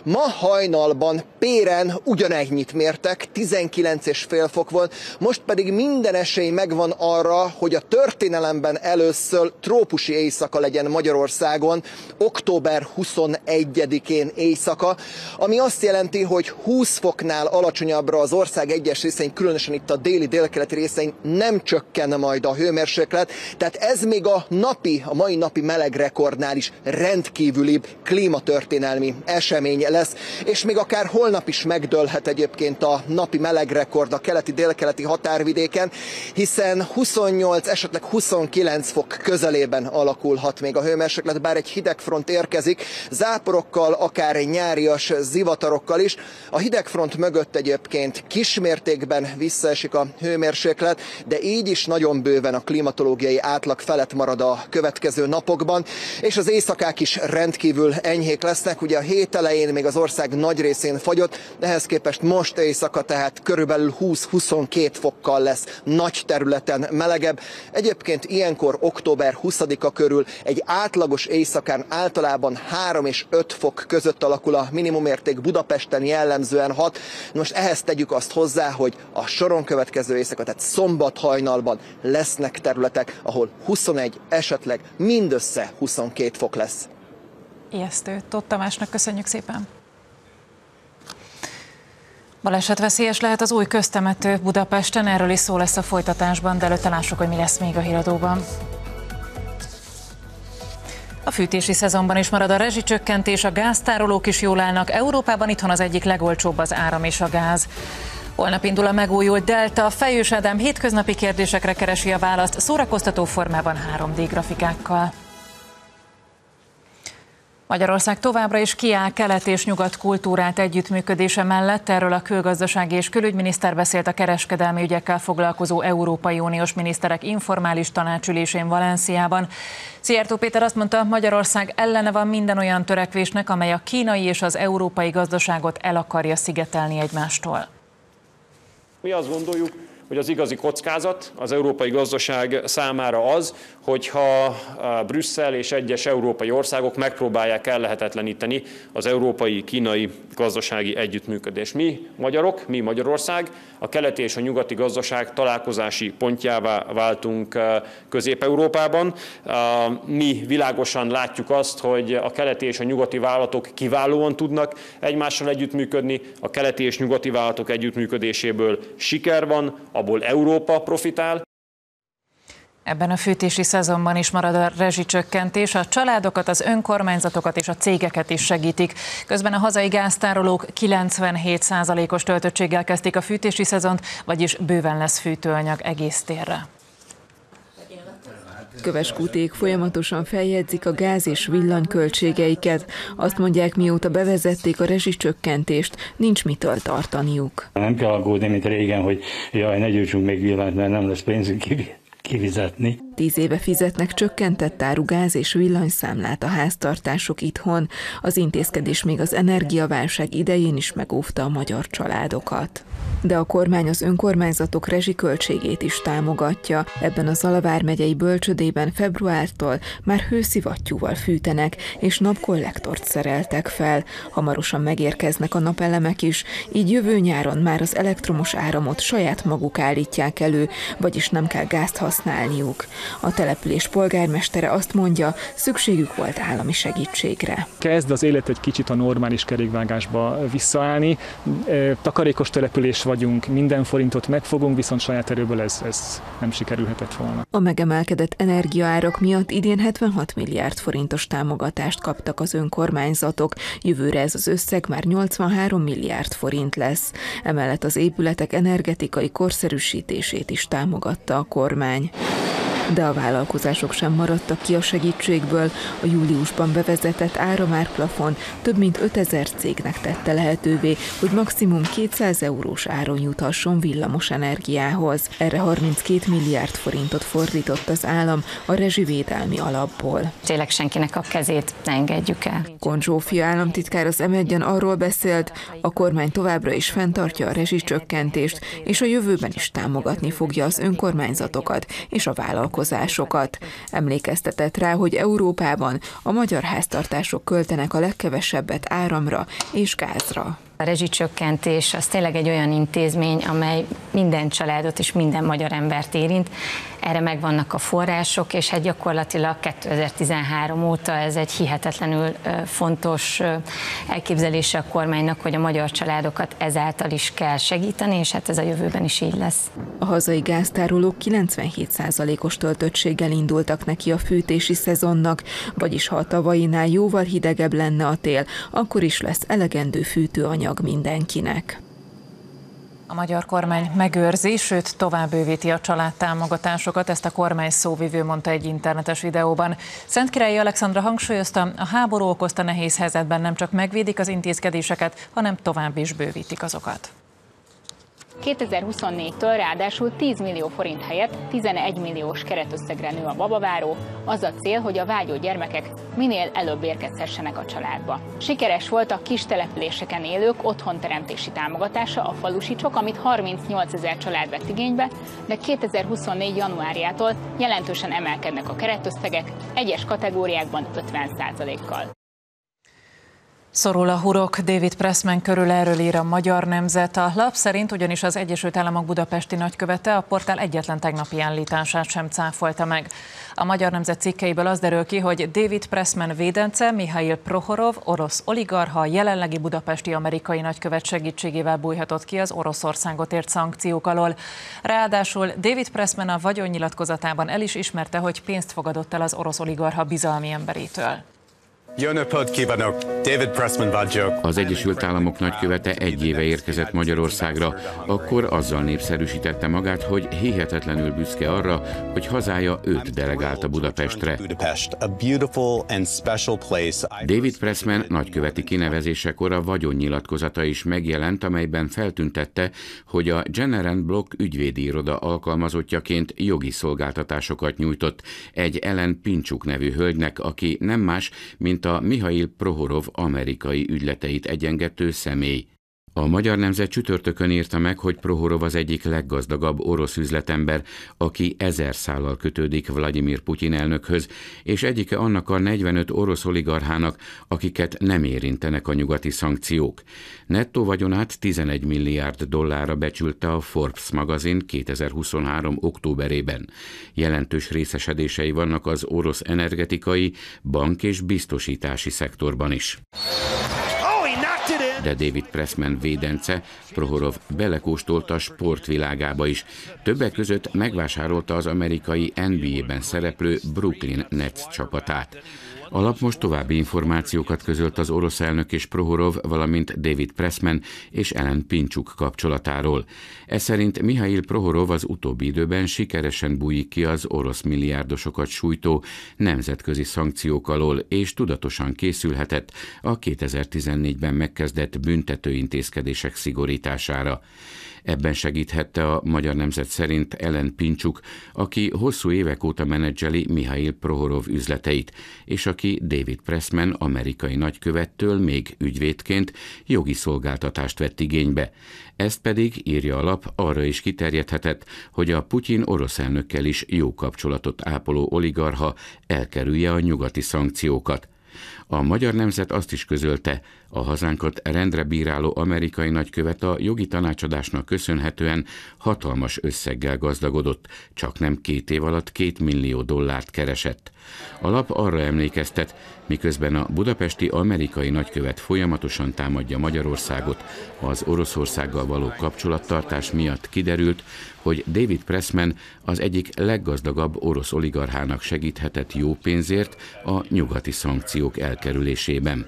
Ma hajnalban Péren ugyanennyit mértek, 19,5 fok volt, most pedig minden esély megvan arra, hogy a történelemben először trópusi éjszaka legyen Magyarországon, október 21-én éjszaka, ami azt jelenti, hogy 20 foknál alacsonyabbra az ország egyes részein, különösen itt a déli délkeleti részein nem csökken majd a hőmérséklet, tehát ez még a napi, a mai napi melegrekordnál is rendkívülibb klímatörténelmi esemény lesz, és még akár holnap is megdőlhet egyébként a napi melegrekord a keleti-délkeleti határvidéken, hiszen 28, esetleg 29 fok közelében alakulhat még a hőmérséklet, bár egy hidegfront érkezik, záporokkal, akár nyárias zivatarokkal is. A hidegfront mögött egyébként kismértékben visszaesik a hőmérséklet, de így is nagyon bőven a klimatológiai átlag felett marad a következő napokban, és az éjszakák is rendkívül enyhék lesznek. Ugye a hét elején még az ország nagy részén fagyott, ehhez képest most éjszaka tehát körülbelül 20-22 fokkal lesz nagy területen melegebb. Egyébként ilyenkor október 20-a körül egy átlagos éjszakán általában 3 és 5 fok között alakul a minimumérték Budapesten jellemzően 6. Most ehhez tegyük azt hozzá, hogy a soron következő éjszaka, tehát szombat hajnalban lesznek területek, ahol 21, esetleg mindössze 22 fok lesz. Ijesztő. Tott Tamásnak köszönjük szépen. Baleset veszélyes lehet az új köztemető Budapesten, erről is szó lesz a folytatásban, de előtte lássuk, hogy mi lesz még a híradóban. A fűtési szezonban is marad a rezsicsökkentés, a gáztárolók is jól állnak. Európában itthon az egyik legolcsóbb az áram és a gáz. Holnap indul a megújult Delta. Fejős Ádám hétköznapi kérdésekre keresi a választ szórakoztató formában 3D grafikákkal. Magyarország továbbra is kiáll kelet és nyugat kultúrát együttműködése mellett. Erről a külgazdasági és külügyminiszter beszélt a kereskedelmi ügyekkel foglalkozó Európai Uniós miniszterek informális tanácsülésén Valenciában. Szijjártó Péter azt mondta, Magyarország ellene van minden olyan törekvésnek, amely a kínai és az európai gazdaságot el akarja szigetelni egymástól. Mi azt gondoljuk, hogy az igazi kockázat az európai gazdaság számára az, hogyha Brüsszel és egyes európai országok megpróbálják ellehetetleníteni az európai-kínai gazdasági együttműködést. Mi magyarok, mi Magyarország a keleti és a nyugati gazdaság találkozási pontjává váltunk Közép-Európában. Mi világosan látjuk azt, hogy a keleti és a nyugati vállalatok kiválóan tudnak egymással együttműködni, a keleti és nyugati vállalatok együttműködéséből siker van, abból Európa profitál. Ebben a fűtési szezonban is marad a rezsicsökkentés, a családokat, az önkormányzatokat és a cégeket is segítik. Közben a hazai gáztárolók 97%-os töltöttséggel kezdték a fűtési szezont, vagyis bőven lesz fűtőanyag egész térre. Köveskúték folyamatosan feljegyzik a gáz és villany költségeiket. Azt mondják, mióta bevezették a rezsicsökkentést, nincs mitől tartaniuk. Nem kell aggódni, mint régen, hogy jaj, ne gyújtsunk még villanyt, mert nem lesz pénzünk kifizetni. Tíz éve fizetnek csökkentett áru gáz és villanyszámlát a háztartások itthon. Az intézkedés még az energiaválság idején is megóvta a magyar családokat. De a kormány az önkormányzatok rezsiköltségét is támogatja. Ebben a Zalavár megyei bölcsödében februártól már hőszivattyúval fűtenek, és napkollektort szereltek fel. Hamarosan megérkeznek a napelemek is, így jövő nyáron már az elektromos áramot saját maguk állítják elő, vagyis nem kell gázt használniuk. A település polgármestere azt mondja, szükségük volt állami segítségre. Kezd az élet egy kicsit a normális kerékvágásba visszaállni. Takarékos település vagyunk, minden forintot megfogunk, viszont saját erőből ez, ez nem sikerülhetett volna. A megemelkedett energiaárak miatt idén 76 milliárd forintos támogatást kaptak az önkormányzatok, jövőre ez az összeg már 83 milliárd forint lesz. Emellett az épületek energetikai korszerűsítését is támogatta a kormány. De a vállalkozások sem maradtak ki a segítségből. A júliusban bevezetett áramárplafon több mint 5000 cégnek tette lehetővé, hogy maximum 200 eurós áron juthasson villamos energiához. Erre 32 milliárd forintot fordított az állam a rezsivédelmi alapból. Tényleg senkinek a kezét ne engedjük el. Konzsófia államtitkár az m arról beszélt, a kormány továbbra is fenntartja a rezsicsökkentést, és a jövőben is támogatni fogja az önkormányzatokat és a vállalkozásokat vállalkozásokat. Emlékeztetett rá, hogy Európában a magyar háztartások költenek a legkevesebbet áramra és gázra. A rezsicsökkentés az tényleg egy olyan intézmény, amely minden családot és minden magyar embert érint. Erre megvannak a források, és hát gyakorlatilag 2013 óta ez egy hihetetlenül fontos elképzelése a kormánynak, hogy a magyar családokat ezáltal is kell segíteni, és hát ez a jövőben is így lesz. A hazai gáztárolók 97%-os töltöttséggel indultak neki a fűtési szezonnak, vagyis ha a tavainál jóval hidegebb lenne a tél, akkor is lesz elegendő fűtőanyag anyag mindenkinek. A magyar kormány megőrzi, sőt tovább bővíti a családtámogatásokat, ezt a kormány szóvivő mondta egy internetes videóban. Szentkirályi Alexandra hangsúlyozta, a háború okozta nehéz helyzetben nem csak megvédik az intézkedéseket, hanem tovább is bővítik azokat. 2024-től ráadásul 10 millió forint helyett 11 milliós keretösszegre nő a babaváró, az a cél, hogy a vágyó gyermekek minél előbb érkezhessenek a családba. Sikeres volt a kis településeken élők otthonteremtési támogatása, a falusicsok, amit 38 ezer család vett igénybe, de 2024. januárjától jelentősen emelkednek a keretösszegek, egyes kategóriákban 50%-kal. Szorul a hurok, David Pressman körül erről ír a Magyar Nemzet. A lap szerint ugyanis az Egyesült Államok budapesti nagykövete a portál egyetlen tegnapi állítását sem cáfolta meg. A Magyar Nemzet cikkeiből az derül ki, hogy David Pressman védence, Mihail Prohorov, orosz oligarha, jelenlegi budapesti amerikai nagykövet segítségével bújhatott ki az Oroszországot ért szankciók alól. Ráadásul David Pressman a vagyonnyilatkozatában el is ismerte, hogy pénzt fogadott el az orosz oligarha bizalmi emberétől. Jó napot kívánok! David Pressman vagyok. Az Egyesült Államok nagykövete egy éve érkezett Magyarországra, akkor azzal népszerűsítette magát, hogy hihetetlenül büszke arra, hogy hazája őt delegálta Budapestre. David Pressman nagyköveti kinevezésekor a vagyonnyilatkozata is megjelent, amelyben feltüntette, hogy a General Block ügyvédi iroda alkalmazottjaként jogi szolgáltatásokat nyújtott egy Ellen Pincsuk nevű hölgynek, aki nem más, mint a Mihail Prohorov amerikai ügyleteit egyengető személy. A Magyar Nemzet csütörtökön írta meg, hogy Prohorov az egyik leggazdagabb orosz üzletember, aki ezer szállal kötődik Vladimir Putyin elnökhöz, és egyike annak a 45 orosz oligarchának, akiket nem érintenek a nyugati szankciók. Nettó vagyonát 11 milliárd dollárra becsülte a Forbes magazin 2023. októberében. Jelentős részesedései vannak az orosz energetikai, bank és biztosítási szektorban is de David Pressman védence Prohorov belekóstolta a sportvilágába is. Többek között megvásárolta az amerikai NBA-ben szereplő Brooklyn Nets csapatát. A lap most további információkat közölt az orosz elnök és Prohorov, valamint David Pressman és Ellen Pincsuk kapcsolatáról. Ez szerint Mihail Prohorov az utóbbi időben sikeresen bújik ki az orosz milliárdosokat sújtó nemzetközi szankciók alól, és tudatosan készülhetett a 2014-ben megkezdett büntetőintézkedések szigorítására. Ebben segíthette a Magyar Nemzet szerint Ellen Pincsuk, aki hosszú évek óta menedzseli Mihail Prohorov üzleteit, és aki David Pressman amerikai nagykövettől még ügyvédként jogi szolgáltatást vett igénybe. Ezt pedig, írja a lap, arra is kiterjedhetett, hogy a Putyin orosz elnökkel is jó kapcsolatot ápoló oligarha elkerülje a nyugati szankciókat. A magyar nemzet azt is közölte, a hazánkat rendre bíráló amerikai nagykövet a jogi tanácsadásnak köszönhetően hatalmas összeggel gazdagodott, csak nem két év alatt két millió dollárt keresett. A lap arra emlékeztet, miközben a budapesti amerikai nagykövet folyamatosan támadja Magyarországot, az Oroszországgal való kapcsolattartás miatt kiderült, hogy David Pressman az egyik leggazdagabb orosz oligarchának segíthetett jó pénzért a nyugati szankciók elkerülésében.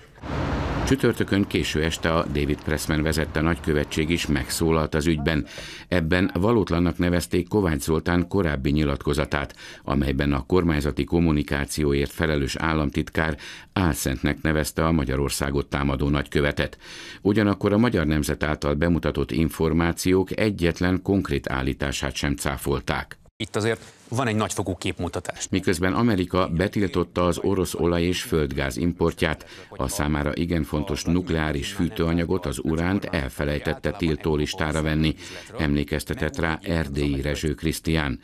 Csütörtökön késő este a David Pressman vezette nagykövetség is megszólalt az ügyben. Ebben valótlannak nevezték Kovács Zoltán korábbi nyilatkozatát, amelyben a kormányzati kommunikációért felelős államtitkár álszentnek nevezte a Magyarországot támadó nagykövetet. Ugyanakkor a Magyar Nemzet által bemutatott információk egyetlen konkrét állítását sem cáfolták. Itt azért van egy nagyfokú képmutatás. Miközben Amerika betiltotta az orosz olaj és földgáz importját, a számára igen fontos nukleáris fűtőanyagot, az uránt elfelejtette tiltó listára venni, emlékeztetett rá Erdélyi Rezső Krisztián.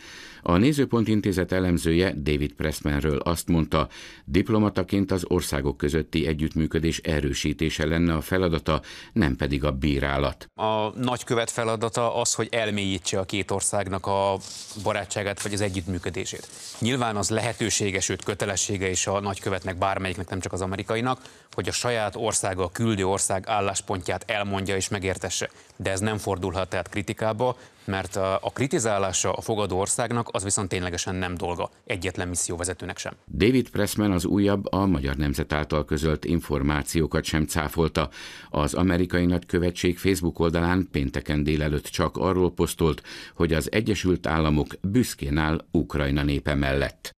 A Nézőpont Intézet elemzője David Pressmanről azt mondta, diplomataként az országok közötti együttműködés erősítése lenne a feladata, nem pedig a bírálat. A nagykövet feladata az, hogy elmélyítse a két országnak a barátságát vagy az együttműködését. Nyilván az lehetőséges, sőt kötelessége is a nagykövetnek bármelyiknek, nem csak az amerikainak, hogy a saját országa, a küldő ország álláspontját elmondja és megértesse. De ez nem fordulhat tehát kritikába, mert a kritizálása a fogadó országnak az viszont ténylegesen nem dolga, egyetlen misszióvezetőnek sem. David Pressman az újabb, a Magyar Nemzet által közölt információkat sem cáfolta. Az amerikai nagykövetség Facebook oldalán pénteken délelőtt csak arról posztolt, hogy az Egyesült Államok büszkén áll Ukrajna népe mellett.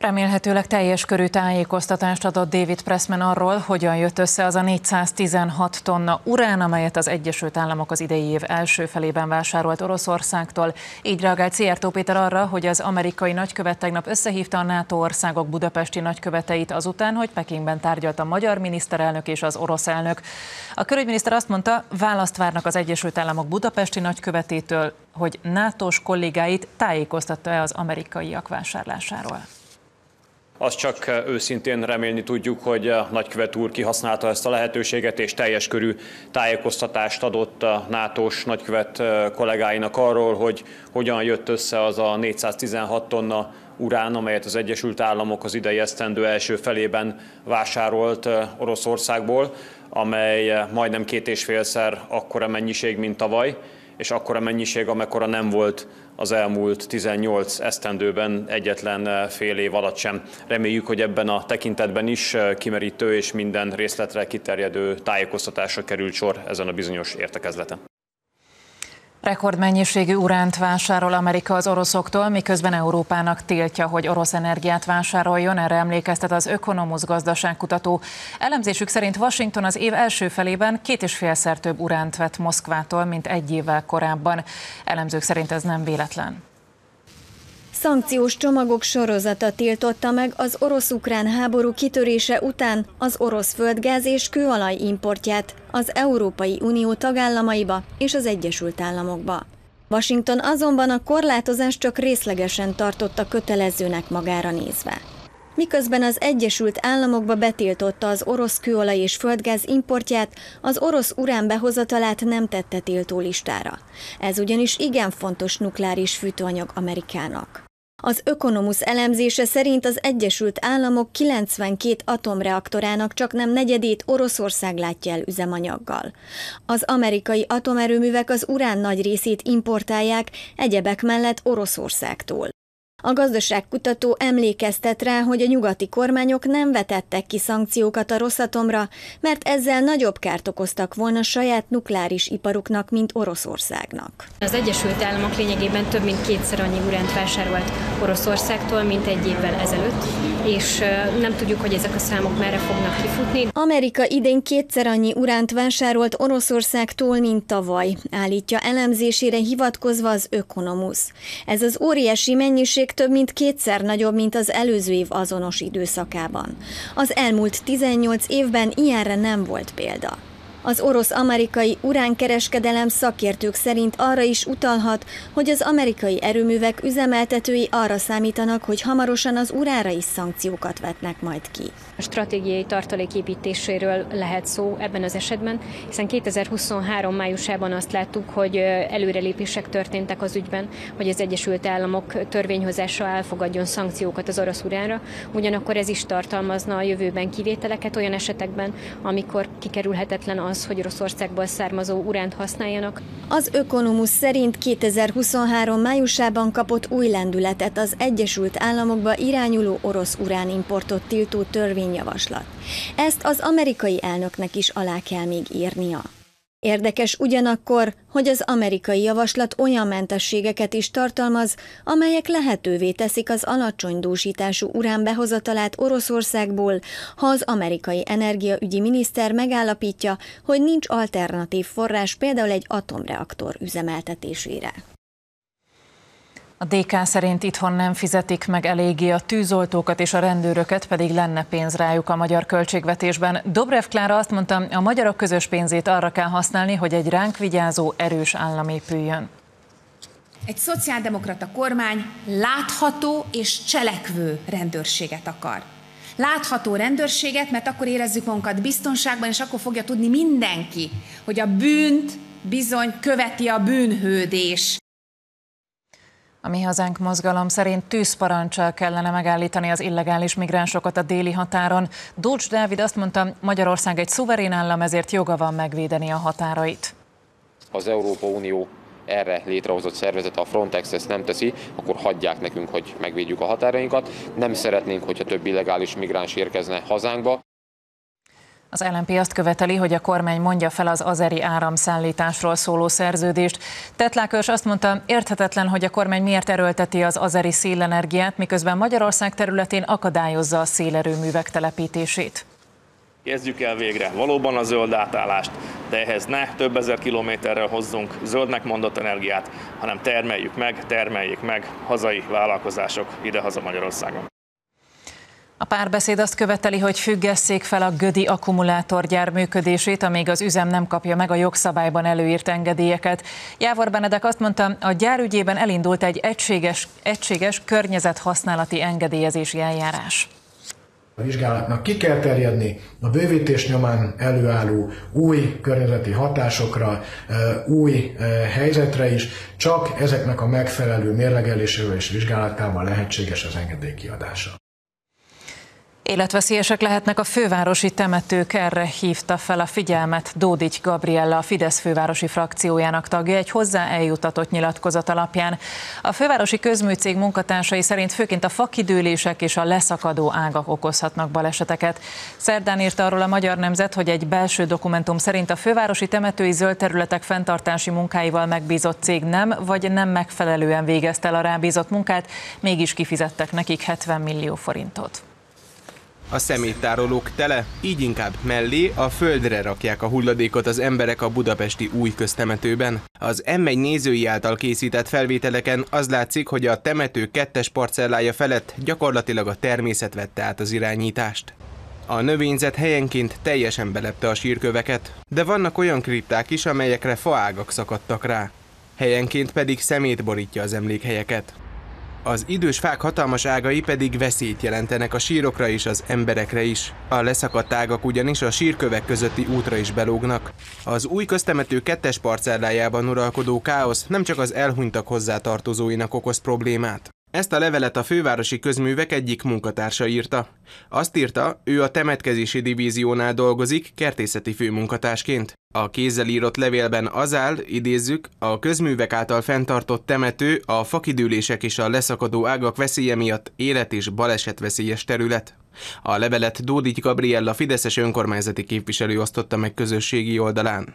Remélhetőleg teljes körű tájékoztatást adott David Pressman arról, hogyan jött össze az a 416 tonna urán, amelyet az Egyesült Államok az idei év első felében vásárolt Oroszországtól. Így reagált Szijjártó Péter arra, hogy az amerikai nagykövet tegnap összehívta a NATO országok budapesti nagyköveteit azután, hogy Pekingben tárgyalt a magyar miniszterelnök és az orosz elnök. A külügyminiszter azt mondta, választ várnak az Egyesült Államok budapesti nagykövetétől, hogy NATO-s kollégáit tájékoztatta-e az amerikaiak vásárlásáról. Azt csak őszintén remélni tudjuk, hogy a nagykövet úr kihasználta ezt a lehetőséget, és teljes körű tájékoztatást adott a NATO-s nagykövet kollégáinak arról, hogy hogyan jött össze az a 416 tonna urán, amelyet az Egyesült Államok az idei esztendő első felében vásárolt Oroszországból, amely majdnem két és félszer akkora mennyiség, mint tavaly, és akkora mennyiség, amekkora nem volt az elmúlt 18 esztendőben egyetlen eh, fél év alatt sem. Reméljük, hogy ebben a tekintetben is eh, kimerítő és minden részletre kiterjedő tájékoztatásra került sor ezen a bizonyos értekezleten. Rekordmennyiségű uránt vásárol Amerika az oroszoktól, miközben Európának tiltja, hogy orosz energiát vásároljon, erre emlékeztet az Ökonomusz gazdaságkutató. Elemzésük szerint Washington az év első felében két és félszer több uránt vett Moszkvától, mint egy évvel korábban. Elemzők szerint ez nem véletlen. Szankciós csomagok sorozata tiltotta meg az orosz-ukrán háború kitörése után az orosz földgáz és kőolaj importját az Európai Unió tagállamaiba és az Egyesült Államokba. Washington azonban a korlátozást csak részlegesen tartotta kötelezőnek magára nézve. Miközben az Egyesült Államokba betiltotta az orosz kőolaj és földgáz importját, az orosz urán behozatalát nem tette tiltó listára. Ez ugyanis igen fontos nukleáris fűtőanyag Amerikának. Az Ökonomusz elemzése szerint az Egyesült Államok 92 atomreaktorának csak nem negyedét Oroszország látja el üzemanyaggal. Az amerikai atomerőművek az urán nagy részét importálják, egyebek mellett Oroszországtól. A gazdaságkutató emlékeztet rá, hogy a nyugati kormányok nem vetettek ki szankciókat a Rosszatomra, mert ezzel nagyobb kárt okoztak volna saját nukleáris iparuknak, mint Oroszországnak. Az Egyesült Államok lényegében több mint kétszer annyi uránt vásárolt Oroszországtól, mint egy évvel ezelőtt, és nem tudjuk, hogy ezek a számok merre fognak kifutni. Amerika idén kétszer annyi uránt vásárolt Oroszországtól, mint tavaly, állítja elemzésére hivatkozva az Ökonomusz. Ez az óriási mennyiség több mint kétszer nagyobb, mint az előző év azonos időszakában. Az elmúlt 18 évben ilyenre nem volt példa. Az orosz-amerikai uránkereskedelem szakértők szerint arra is utalhat, hogy az amerikai erőművek üzemeltetői arra számítanak, hogy hamarosan az urára is szankciókat vetnek majd ki. Stratégiai tartaléképítéséről lehet szó ebben az esetben, hiszen 2023 májusában azt láttuk, hogy előrelépések történtek az ügyben, hogy az Egyesült Államok törvényhozása elfogadjon szankciókat az orosz uránra, ugyanakkor ez is tartalmazna a jövőben kivételeket olyan esetekben, amikor kikerülhetetlen az, hogy Oroszországból származó uránt használjanak. Az ökonomus szerint 2023 májusában kapott új lendületet az Egyesült Államokba irányuló orosz uránimportot tiltó törvényjavaslat. Ezt az amerikai elnöknek is alá kell még írnia. Érdekes ugyanakkor, hogy az amerikai javaslat olyan mentességeket is tartalmaz, amelyek lehetővé teszik az alacsony dúsítású urán behozatalát Oroszországból, ha az amerikai energiaügyi miniszter megállapítja, hogy nincs alternatív forrás például egy atomreaktor üzemeltetésére. A DK szerint itthon nem fizetik meg eléggé a tűzoltókat és a rendőröket, pedig lenne pénz rájuk a magyar költségvetésben. Dobrev Klára azt mondta, a magyarok közös pénzét arra kell használni, hogy egy ránk vigyázó, erős állam épüljön. Egy szociáldemokrata kormány látható és cselekvő rendőrséget akar. Látható rendőrséget, mert akkor érezzük magunkat biztonságban, és akkor fogja tudni mindenki, hogy a bűnt bizony követi a bűnhődés. A Mi Hazánk mozgalom szerint tűzparancsal kellene megállítani az illegális migránsokat a déli határon. Dócs Dávid azt mondta, Magyarország egy szuverén állam, ezért joga van megvédeni a határait. Az Európa Unió erre létrehozott szervezet, a Frontex ezt nem teszi, akkor hagyják nekünk, hogy megvédjük a határainkat. Nem szeretnénk, hogyha több illegális migráns érkezne hazánkba. Az LNP azt követeli, hogy a kormány mondja fel az azeri áramszállításról szóló szerződést. Tetlákörs azt mondta, érthetetlen, hogy a kormány miért erőlteti az azeri szélenergiát, miközben Magyarország területén akadályozza a szélerőművek telepítését. Kezdjük el végre valóban a zöld átállást, de ehhez ne több ezer kilométerrel hozzunk zöldnek mondott energiát, hanem termeljük meg, termeljék meg hazai vállalkozások idehaza Magyarországon. A párbeszéd azt követeli, hogy függesszék fel a Gödi akkumulátorgyár működését, amíg az üzem nem kapja meg a jogszabályban előírt engedélyeket. Jávor Benedek azt mondta, a gyár ügyében elindult egy egységes, egységes környezethasználati engedélyezési eljárás. A vizsgálatnak ki kell terjedni a bővítés nyomán előálló új környezeti hatásokra, új helyzetre is, csak ezeknek a megfelelő mérlegelésével és vizsgálatával lehetséges az engedély kiadása. Életveszélyesek lehetnek a fővárosi temetők, erre hívta fel a figyelmet Dódics Gabriella, a Fidesz fővárosi frakciójának tagja egy hozzá eljutatott nyilatkozat alapján. A fővárosi közműcég munkatársai szerint főként a fakidőlések és a leszakadó ágak okozhatnak baleseteket. Szerdán írta arról a Magyar Nemzet, hogy egy belső dokumentum szerint a fővárosi temetői zöld területek fenntartási munkáival megbízott cég nem, vagy nem megfelelően végezte el a rábízott munkát, mégis kifizettek nekik 70 millió forintot. A szeméttárolók tele, így inkább mellé a földre rakják a hulladékot az emberek a budapesti új köztemetőben. Az M1 nézői által készített felvételeken az látszik, hogy a temető kettes parcellája felett gyakorlatilag a természet vette át az irányítást. A növényzet helyenként teljesen belepte a sírköveket, de vannak olyan kripták is, amelyekre faágak szakadtak rá. Helyenként pedig szemét borítja az emlékhelyeket. Az idős fák hatalmas ágai pedig veszélyt jelentenek a sírokra és az emberekre is. A leszakadt ágak ugyanis a sírkövek közötti útra is belógnak. Az új köztemető kettes parcellájában uralkodó káosz nem csak az elhunytak hozzátartozóinak okoz problémát. Ezt a levelet a fővárosi közművek egyik munkatársa írta. Azt írta, ő a temetkezési divíziónál dolgozik kertészeti főmunkatársként. A kézzel írott levélben az áll, idézzük, a közművek által fenntartott temető a fakidülések és a leszakadó ágak veszélye miatt élet és baleset veszélyes terület. A levelet Dódit Gabriella Fideszes önkormányzati képviselő osztotta meg közösségi oldalán.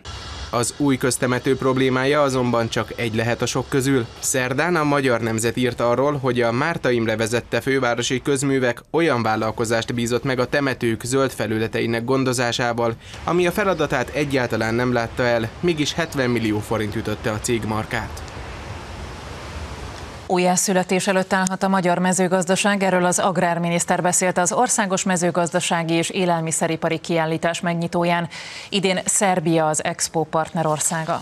Az új köztemető problémája azonban csak egy lehet a sok közül. Szerdán a Magyar Nemzet írt arról, hogy a Márta Imre vezette fővárosi közművek olyan vállalkozást bízott meg a temetők zöld felületeinek gondozásával, ami a feladatát egyáltalán nem látta el, mégis 70 millió forint ütötte a cég markát. Újjászületés előtt állhat a magyar mezőgazdaság, erről az agrárminiszter beszélt az Országos Mezőgazdasági és Élelmiszeripari Kiállítás megnyitóján. Idén Szerbia az Expo partnerországa.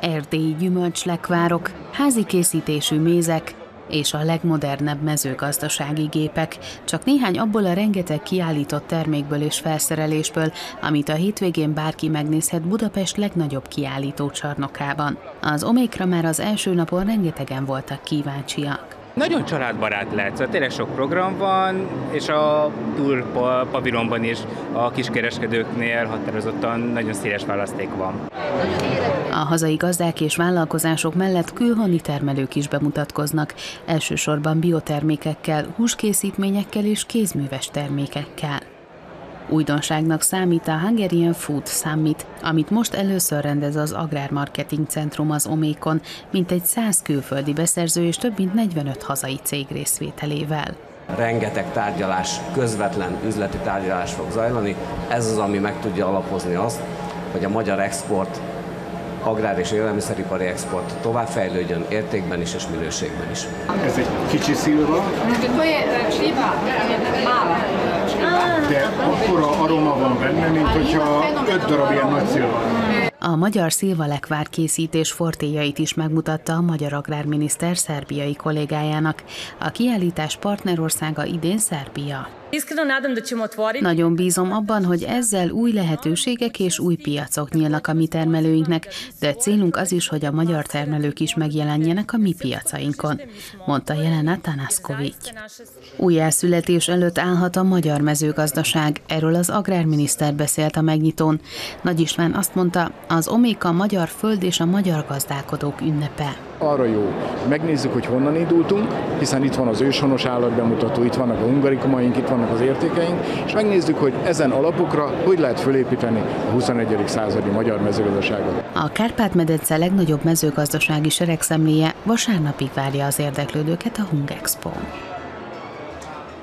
Erdélyi gyümölcslekvárok, házi készítésű mézek, és a legmodernebb mezőgazdasági gépek, csak néhány abból a rengeteg kiállított termékből és felszerelésből, amit a hétvégén bárki megnézhet Budapest legnagyobb kiállító csarnokában. Az Omékra már az első napon rengetegen voltak kíváncsiak. Nagyon családbarát lehet, szóval tényleg sok program van, és a túl pavilonban is a kiskereskedőknél határozottan nagyon széles választék van. A hazai gazdák és vállalkozások mellett külhoni termelők is bemutatkoznak, elsősorban biotermékekkel, húskészítményekkel és kézműves termékekkel. Újdonságnak számít a Hungarian Food Summit, amit most először rendez az Agrármarketing Centrum az Omékon, mintegy 100 külföldi beszerző és több mint 45 hazai cég részvételével. Rengeteg tárgyalás, közvetlen üzleti tárgyalás fog zajlani. Ez az, ami meg tudja alapozni azt, hogy a magyar export agrár és élelmiszeripari export továbbfejlődjön értékben is és minőségben is. Ez egy kicsi szilva, de akkora aroma van benne, mint hogyha öt darab ilyen nagy szilva. A magyar szilvalekvár készítés fortéjait is megmutatta a magyar agrárminiszter szerbiai kollégájának. A kiállítás partnerországa idén Szerbia. Nagyon bízom abban, hogy ezzel új lehetőségek és új piacok nyílnak a mi termelőinknek, de célunk az is, hogy a magyar termelők is megjelenjenek a mi piacainkon, mondta Jelena Tanaszkovics. Újjászületés előtt állhat a magyar mezőgazdaság, erről az agrárminiszter beszélt a megnyitón. Nagy István azt mondta, az Oméka a magyar föld és a magyar gazdálkodók ünnepe arra jó, megnézzük, hogy honnan indultunk, hiszen itt van az őshonos állatbemutató, itt vannak a hungarikumaink, itt vannak az értékeink, és megnézzük, hogy ezen alapokra hogy lehet fölépíteni a 21. századi magyar mezőgazdaságot. A Kárpát-medence legnagyobb mezőgazdasági seregszemléje vasárnapig várja az érdeklődőket a Hungexpo.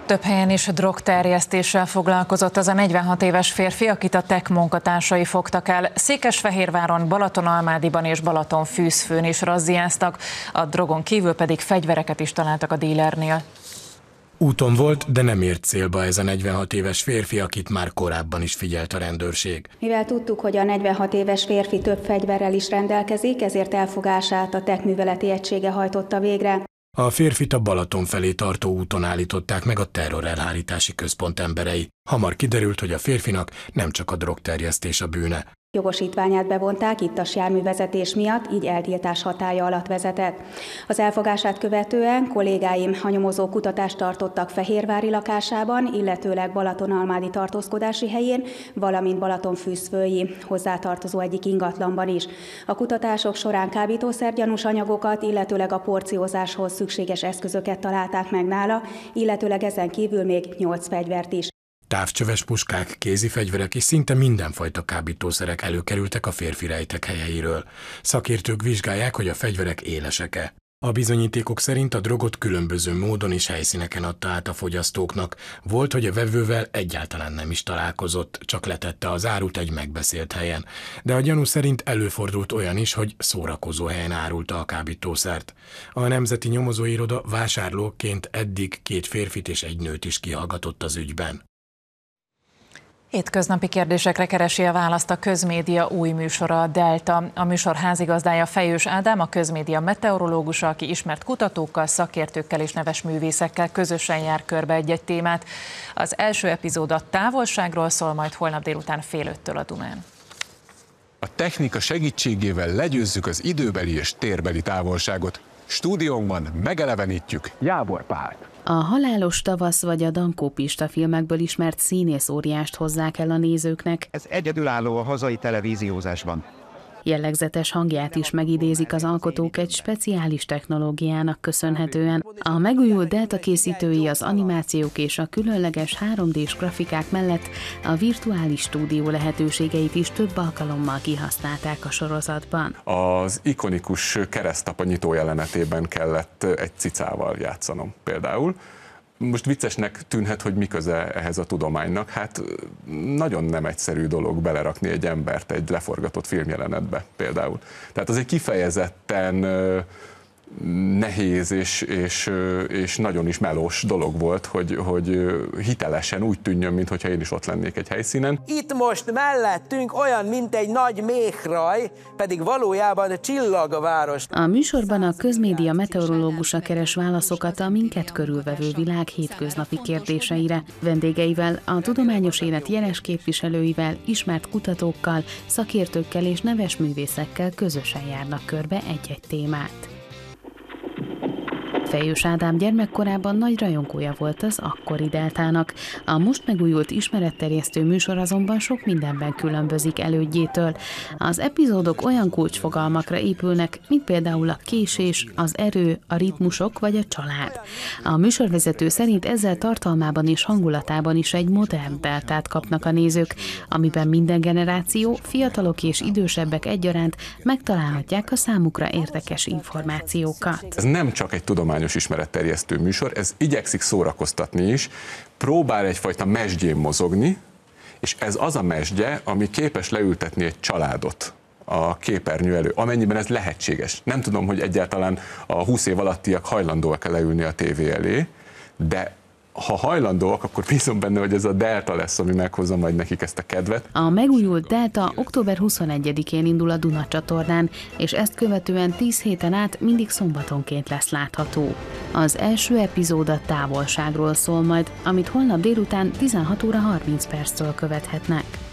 Több helyen is drogterjesztéssel foglalkozott az a 46 éves férfi, akit a TEK munkatársai fogtak el. Székesfehérváron, Balatonalmádiban és Balatonfűzfőn is razziáztak, a drogon kívül pedig fegyvereket is találtak a dílernél. Úton volt, de nem ért célba ez a 46 éves férfi, akit már korábban is figyelt a rendőrség. Mivel tudtuk, hogy a 46 éves férfi több fegyverrel is rendelkezik, ezért elfogását a tekműveleti egysége hajtotta végre. A férfit a Balaton felé tartó úton állították meg a terrorelhárítási központ emberei. Hamar kiderült, hogy a férfinak nem csak a drogterjesztés a bűne. Jogosítványát bevonták ittas járművezetés miatt, így eltiltás hatája alatt vezetett. Az elfogását követően kollégáim a nyomozó kutatást tartottak Fehérvári lakásában, illetőleg Balatonalmádi tartózkodási helyén, valamint Balatonfűzfői hozzátartozó egyik ingatlanban is. A kutatások során kábítószergyanús anyagokat, illetőleg a porciózáshoz szükséges eszközöket találták meg nála, illetőleg ezen kívül még 8 fegyvert is. Távcsöves puskák, kézi fegyverek és szinte mindenfajta kábítószerek előkerültek a férfi rejtek helyeiről. Szakértők vizsgálják, hogy a fegyverek élesek-e. A bizonyítékok szerint a drogot különböző módon és helyszíneken adta át a fogyasztóknak. Volt, hogy a vevővel egyáltalán nem is találkozott, csak letette az árut egy megbeszélt helyen. De a gyanú szerint előfordult olyan is, hogy szórakozó helyen árulta a kábítószert. A Nemzeti Nyomozóiroda vásárlóként eddig két férfit és egy nőt is kihallgatott az ügyben. Hétköznapi kérdésekre keresi a választ a közmédia új műsora, a Delta. A műsor házigazdája Fejős Ádám, a közmédia meteorológusa, aki ismert kutatókkal, szakértőkkel és neves művészekkel közösen jár körbe egy-egy témát. Az első epizód a távolságról szól, majd holnap délután fél öttől a Dumán. A technika segítségével legyőzzük az időbeli és térbeli távolságot. Stúdiónkban megelevenítjük Jábor Pált. A Halálos tavasz vagy a Dankó Pista filmekből ismert színész óriást hozzák el a nézőknek. Ez egyedülálló a hazai televíziózásban. Jellegzetes hangját is megidézik az alkotók egy speciális technológiának köszönhetően. A megújult Delta készítői az animációk és a különleges 3D-s grafikák mellett a virtuális stúdió lehetőségeit is több alkalommal kihasználták a sorozatban. Az ikonikus keresztapanyító jelenetében kellett egy cicával játszanom például, most viccesnek tűnhet, hogy mi köze ehhez a tudománynak. Hát nagyon nem egyszerű dolog belerakni egy embert egy leforgatott filmjelenetbe például. Tehát az egy kifejezetten nehéz és, és, és nagyon is melós dolog volt, hogy, hogy hitelesen úgy tűnjön, mintha én is ott lennék egy helyszínen. Itt most mellettünk olyan, mint egy nagy méhraj, pedig valójában csillag a város. A műsorban a közmédia meteorológusa keres válaszokat a minket körülvevő világ hétköznapi kérdéseire. Vendégeivel, a tudományos élet jeles képviselőivel, ismert kutatókkal, szakértőkkel és neves művészekkel közösen járnak körbe egy-egy témát. Fejős Ádám gyermekkorában nagy rajongója volt az akkori deltának. A most megújult ismeretterjesztő műsor azonban sok mindenben különbözik elődjétől. Az epizódok olyan kulcsfogalmakra épülnek, mint például a késés, az erő, a ritmusok vagy a család. A műsorvezető szerint ezzel tartalmában és hangulatában is egy modern deltát kapnak a nézők, amiben minden generáció, fiatalok és idősebbek egyaránt megtalálhatják a számukra érdekes információkat. Ez nem csak egy tudomány tudományos ismeretterjesztő műsor, ez igyekszik szórakoztatni is, próbál egyfajta mesdjén mozogni, és ez az a mesdje, ami képes leültetni egy családot a képernyő elő, amennyiben ez lehetséges. Nem tudom, hogy egyáltalán a 20 év alattiak hajlandóak-e leülni a tévé elé, de ha hajlandóak, akkor bízom benne, hogy ez a Delta lesz, ami meghozza majd nekik ezt a kedvet. A megújult Delta október 21-én indul a Duna csatornán, és ezt követően 10 héten át mindig szombatonként lesz látható. Az első epizód a távolságról szól majd, amit holnap délután 16 óra 30 perctől követhetnek.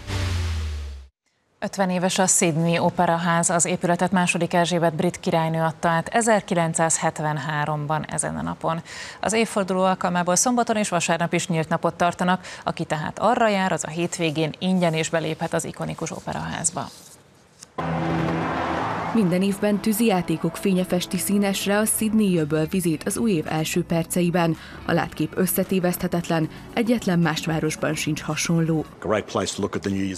50 éves a Sydney Operaház, az épületet második Erzsébet brit királynő adta át 1973-ban ezen a napon. Az évforduló alkalmából szombaton és vasárnap is nyílt napot tartanak, aki tehát arra jár, az a hétvégén ingyen és beléphet az ikonikus operaházba. Minden évben játékok fénye festi színesre a Sydney Jöböl vizét az új év első perceiben. A látkép összetéveszthetetlen, egyetlen más városban sincs hasonló.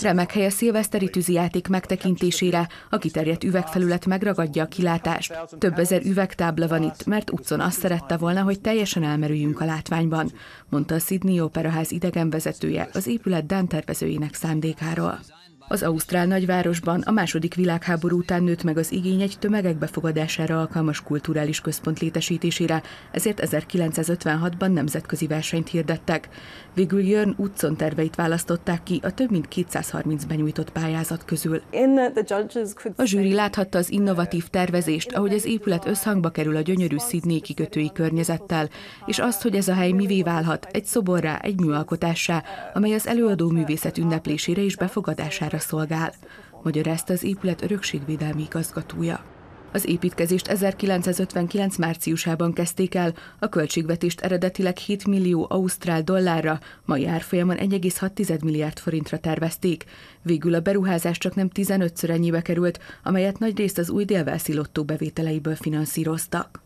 Remek hely a szilveszteri játék megtekintésére, a kiterjedt üvegfelület megragadja a kilátást. Több ezer üvegtábla van itt, mert utcon azt szerette volna, hogy teljesen elmerüljünk a látványban, mondta a Sydney Operaház idegenvezetője az épület Dán tervezőjének szándékáról. Az Ausztrál nagyvárosban a második világháború után nőtt meg az igény egy tömegek befogadására alkalmas kulturális központ létesítésére, ezért 1956-ban nemzetközi versenyt hirdettek. Végül Jörn Utson terveit választották ki a több mint 230 benyújtott pályázat közül. A zsűri láthatta az innovatív tervezést, ahogy az épület összhangba kerül a gyönyörű Sydney kikötői környezettel, és azt, hogy ez a hely mivé válhat, egy szoborrá, egy műalkotássá, amely az előadó művészet ünneplésére és befogadására szolgál, magyarázta az épület örökségvédelmi igazgatója. Az építkezést 1959 márciusában kezdték el, a költségvetést eredetileg 7 millió ausztrál dollárra, mai árfolyamon 1,6 milliárd forintra tervezték. Végül a beruházás csak nem 15-ször ennyibe került, amelyet nagyrészt az új délvelszi lottó bevételeiből finanszíroztak.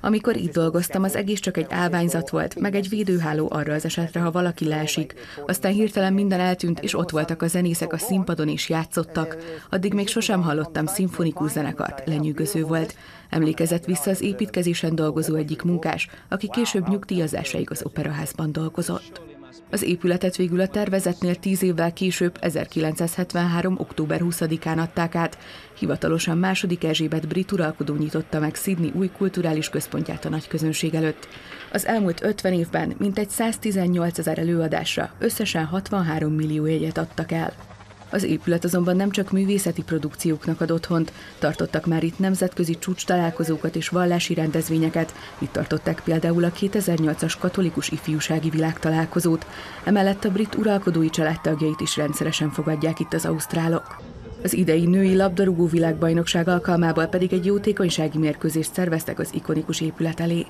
Amikor itt dolgoztam, az egész csak egy állványzat volt, meg egy védőháló arra az esetre, ha valaki leesik. Aztán hirtelen minden eltűnt, és ott voltak a zenészek a színpadon is játszottak. Addig még sosem hallottam szimfonikus zenekart, lenyűgöző volt. Emlékezett vissza az építkezésen dolgozó egyik munkás, aki később nyugdíjazásaig az operaházban dolgozott. Az épületet végül a tervezetnél tíz évvel később, 1973. október 20-án adták át. Hivatalosan második Erzsébet brit uralkodó nyitotta meg Sydney új kulturális központját a nagy közönség előtt. Az elmúlt 50 évben mintegy 118 ezer előadásra összesen 63 millió jegyet adtak el. Az épület azonban nem csak művészeti produkcióknak ad otthont, tartottak már itt nemzetközi csúcs találkozókat és vallási rendezvényeket, itt tartották például a 2008-as katolikus ifjúsági világtalálkozót, emellett a brit uralkodói családtagjait is rendszeresen fogadják itt az ausztrálok. Az idei női labdarúgó világbajnokság alkalmából pedig egy jótékonysági mérkőzést szerveztek az ikonikus épület elé.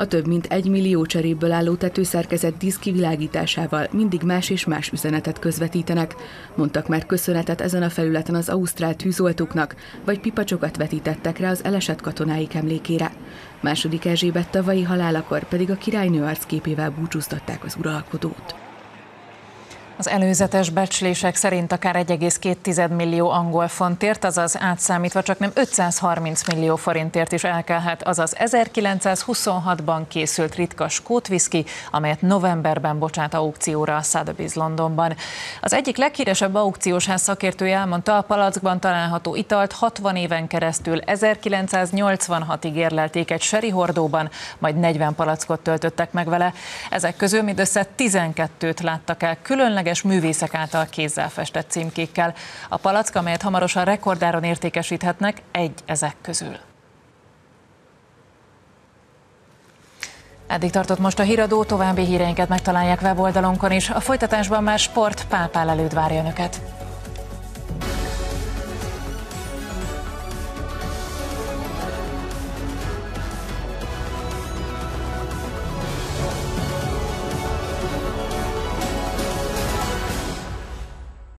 A több mint egy millió cseréből álló tetőszerkezet diszkivilágításával mindig más és más üzenetet közvetítenek. Mondtak már köszönetet ezen a felületen az ausztrál tűzoltóknak, vagy pipacsokat vetítettek rá az elesett katonáik emlékére. Második Erzsébet tavalyi halálakor pedig a királynő arcképével búcsúztatták az uralkodót. Az előzetes becslések szerint akár 1,2 millió angol fontért, azaz átszámítva csak nem 530 millió forintért is elkelhet, azaz 1926-ban készült ritka skót whisky, amelyet novemberben bocsát aukcióra a Sotheby's Londonban. Az egyik leghíresebb aukciós ház szakértője elmondta, a palackban található italt 60 éven keresztül 1986-ig érlelték egy seri hordóban, majd 40 palackot töltöttek meg vele. Ezek közül mindössze 12-t láttak el különleges különleges művészek által kézzel festett címkékkel. A palack, amelyet hamarosan rekordáron értékesíthetnek, egy ezek közül. Eddig tartott most a híradó, további híreinket megtalálják weboldalunkon is. A folytatásban már sport, Pál Pál várja önöket.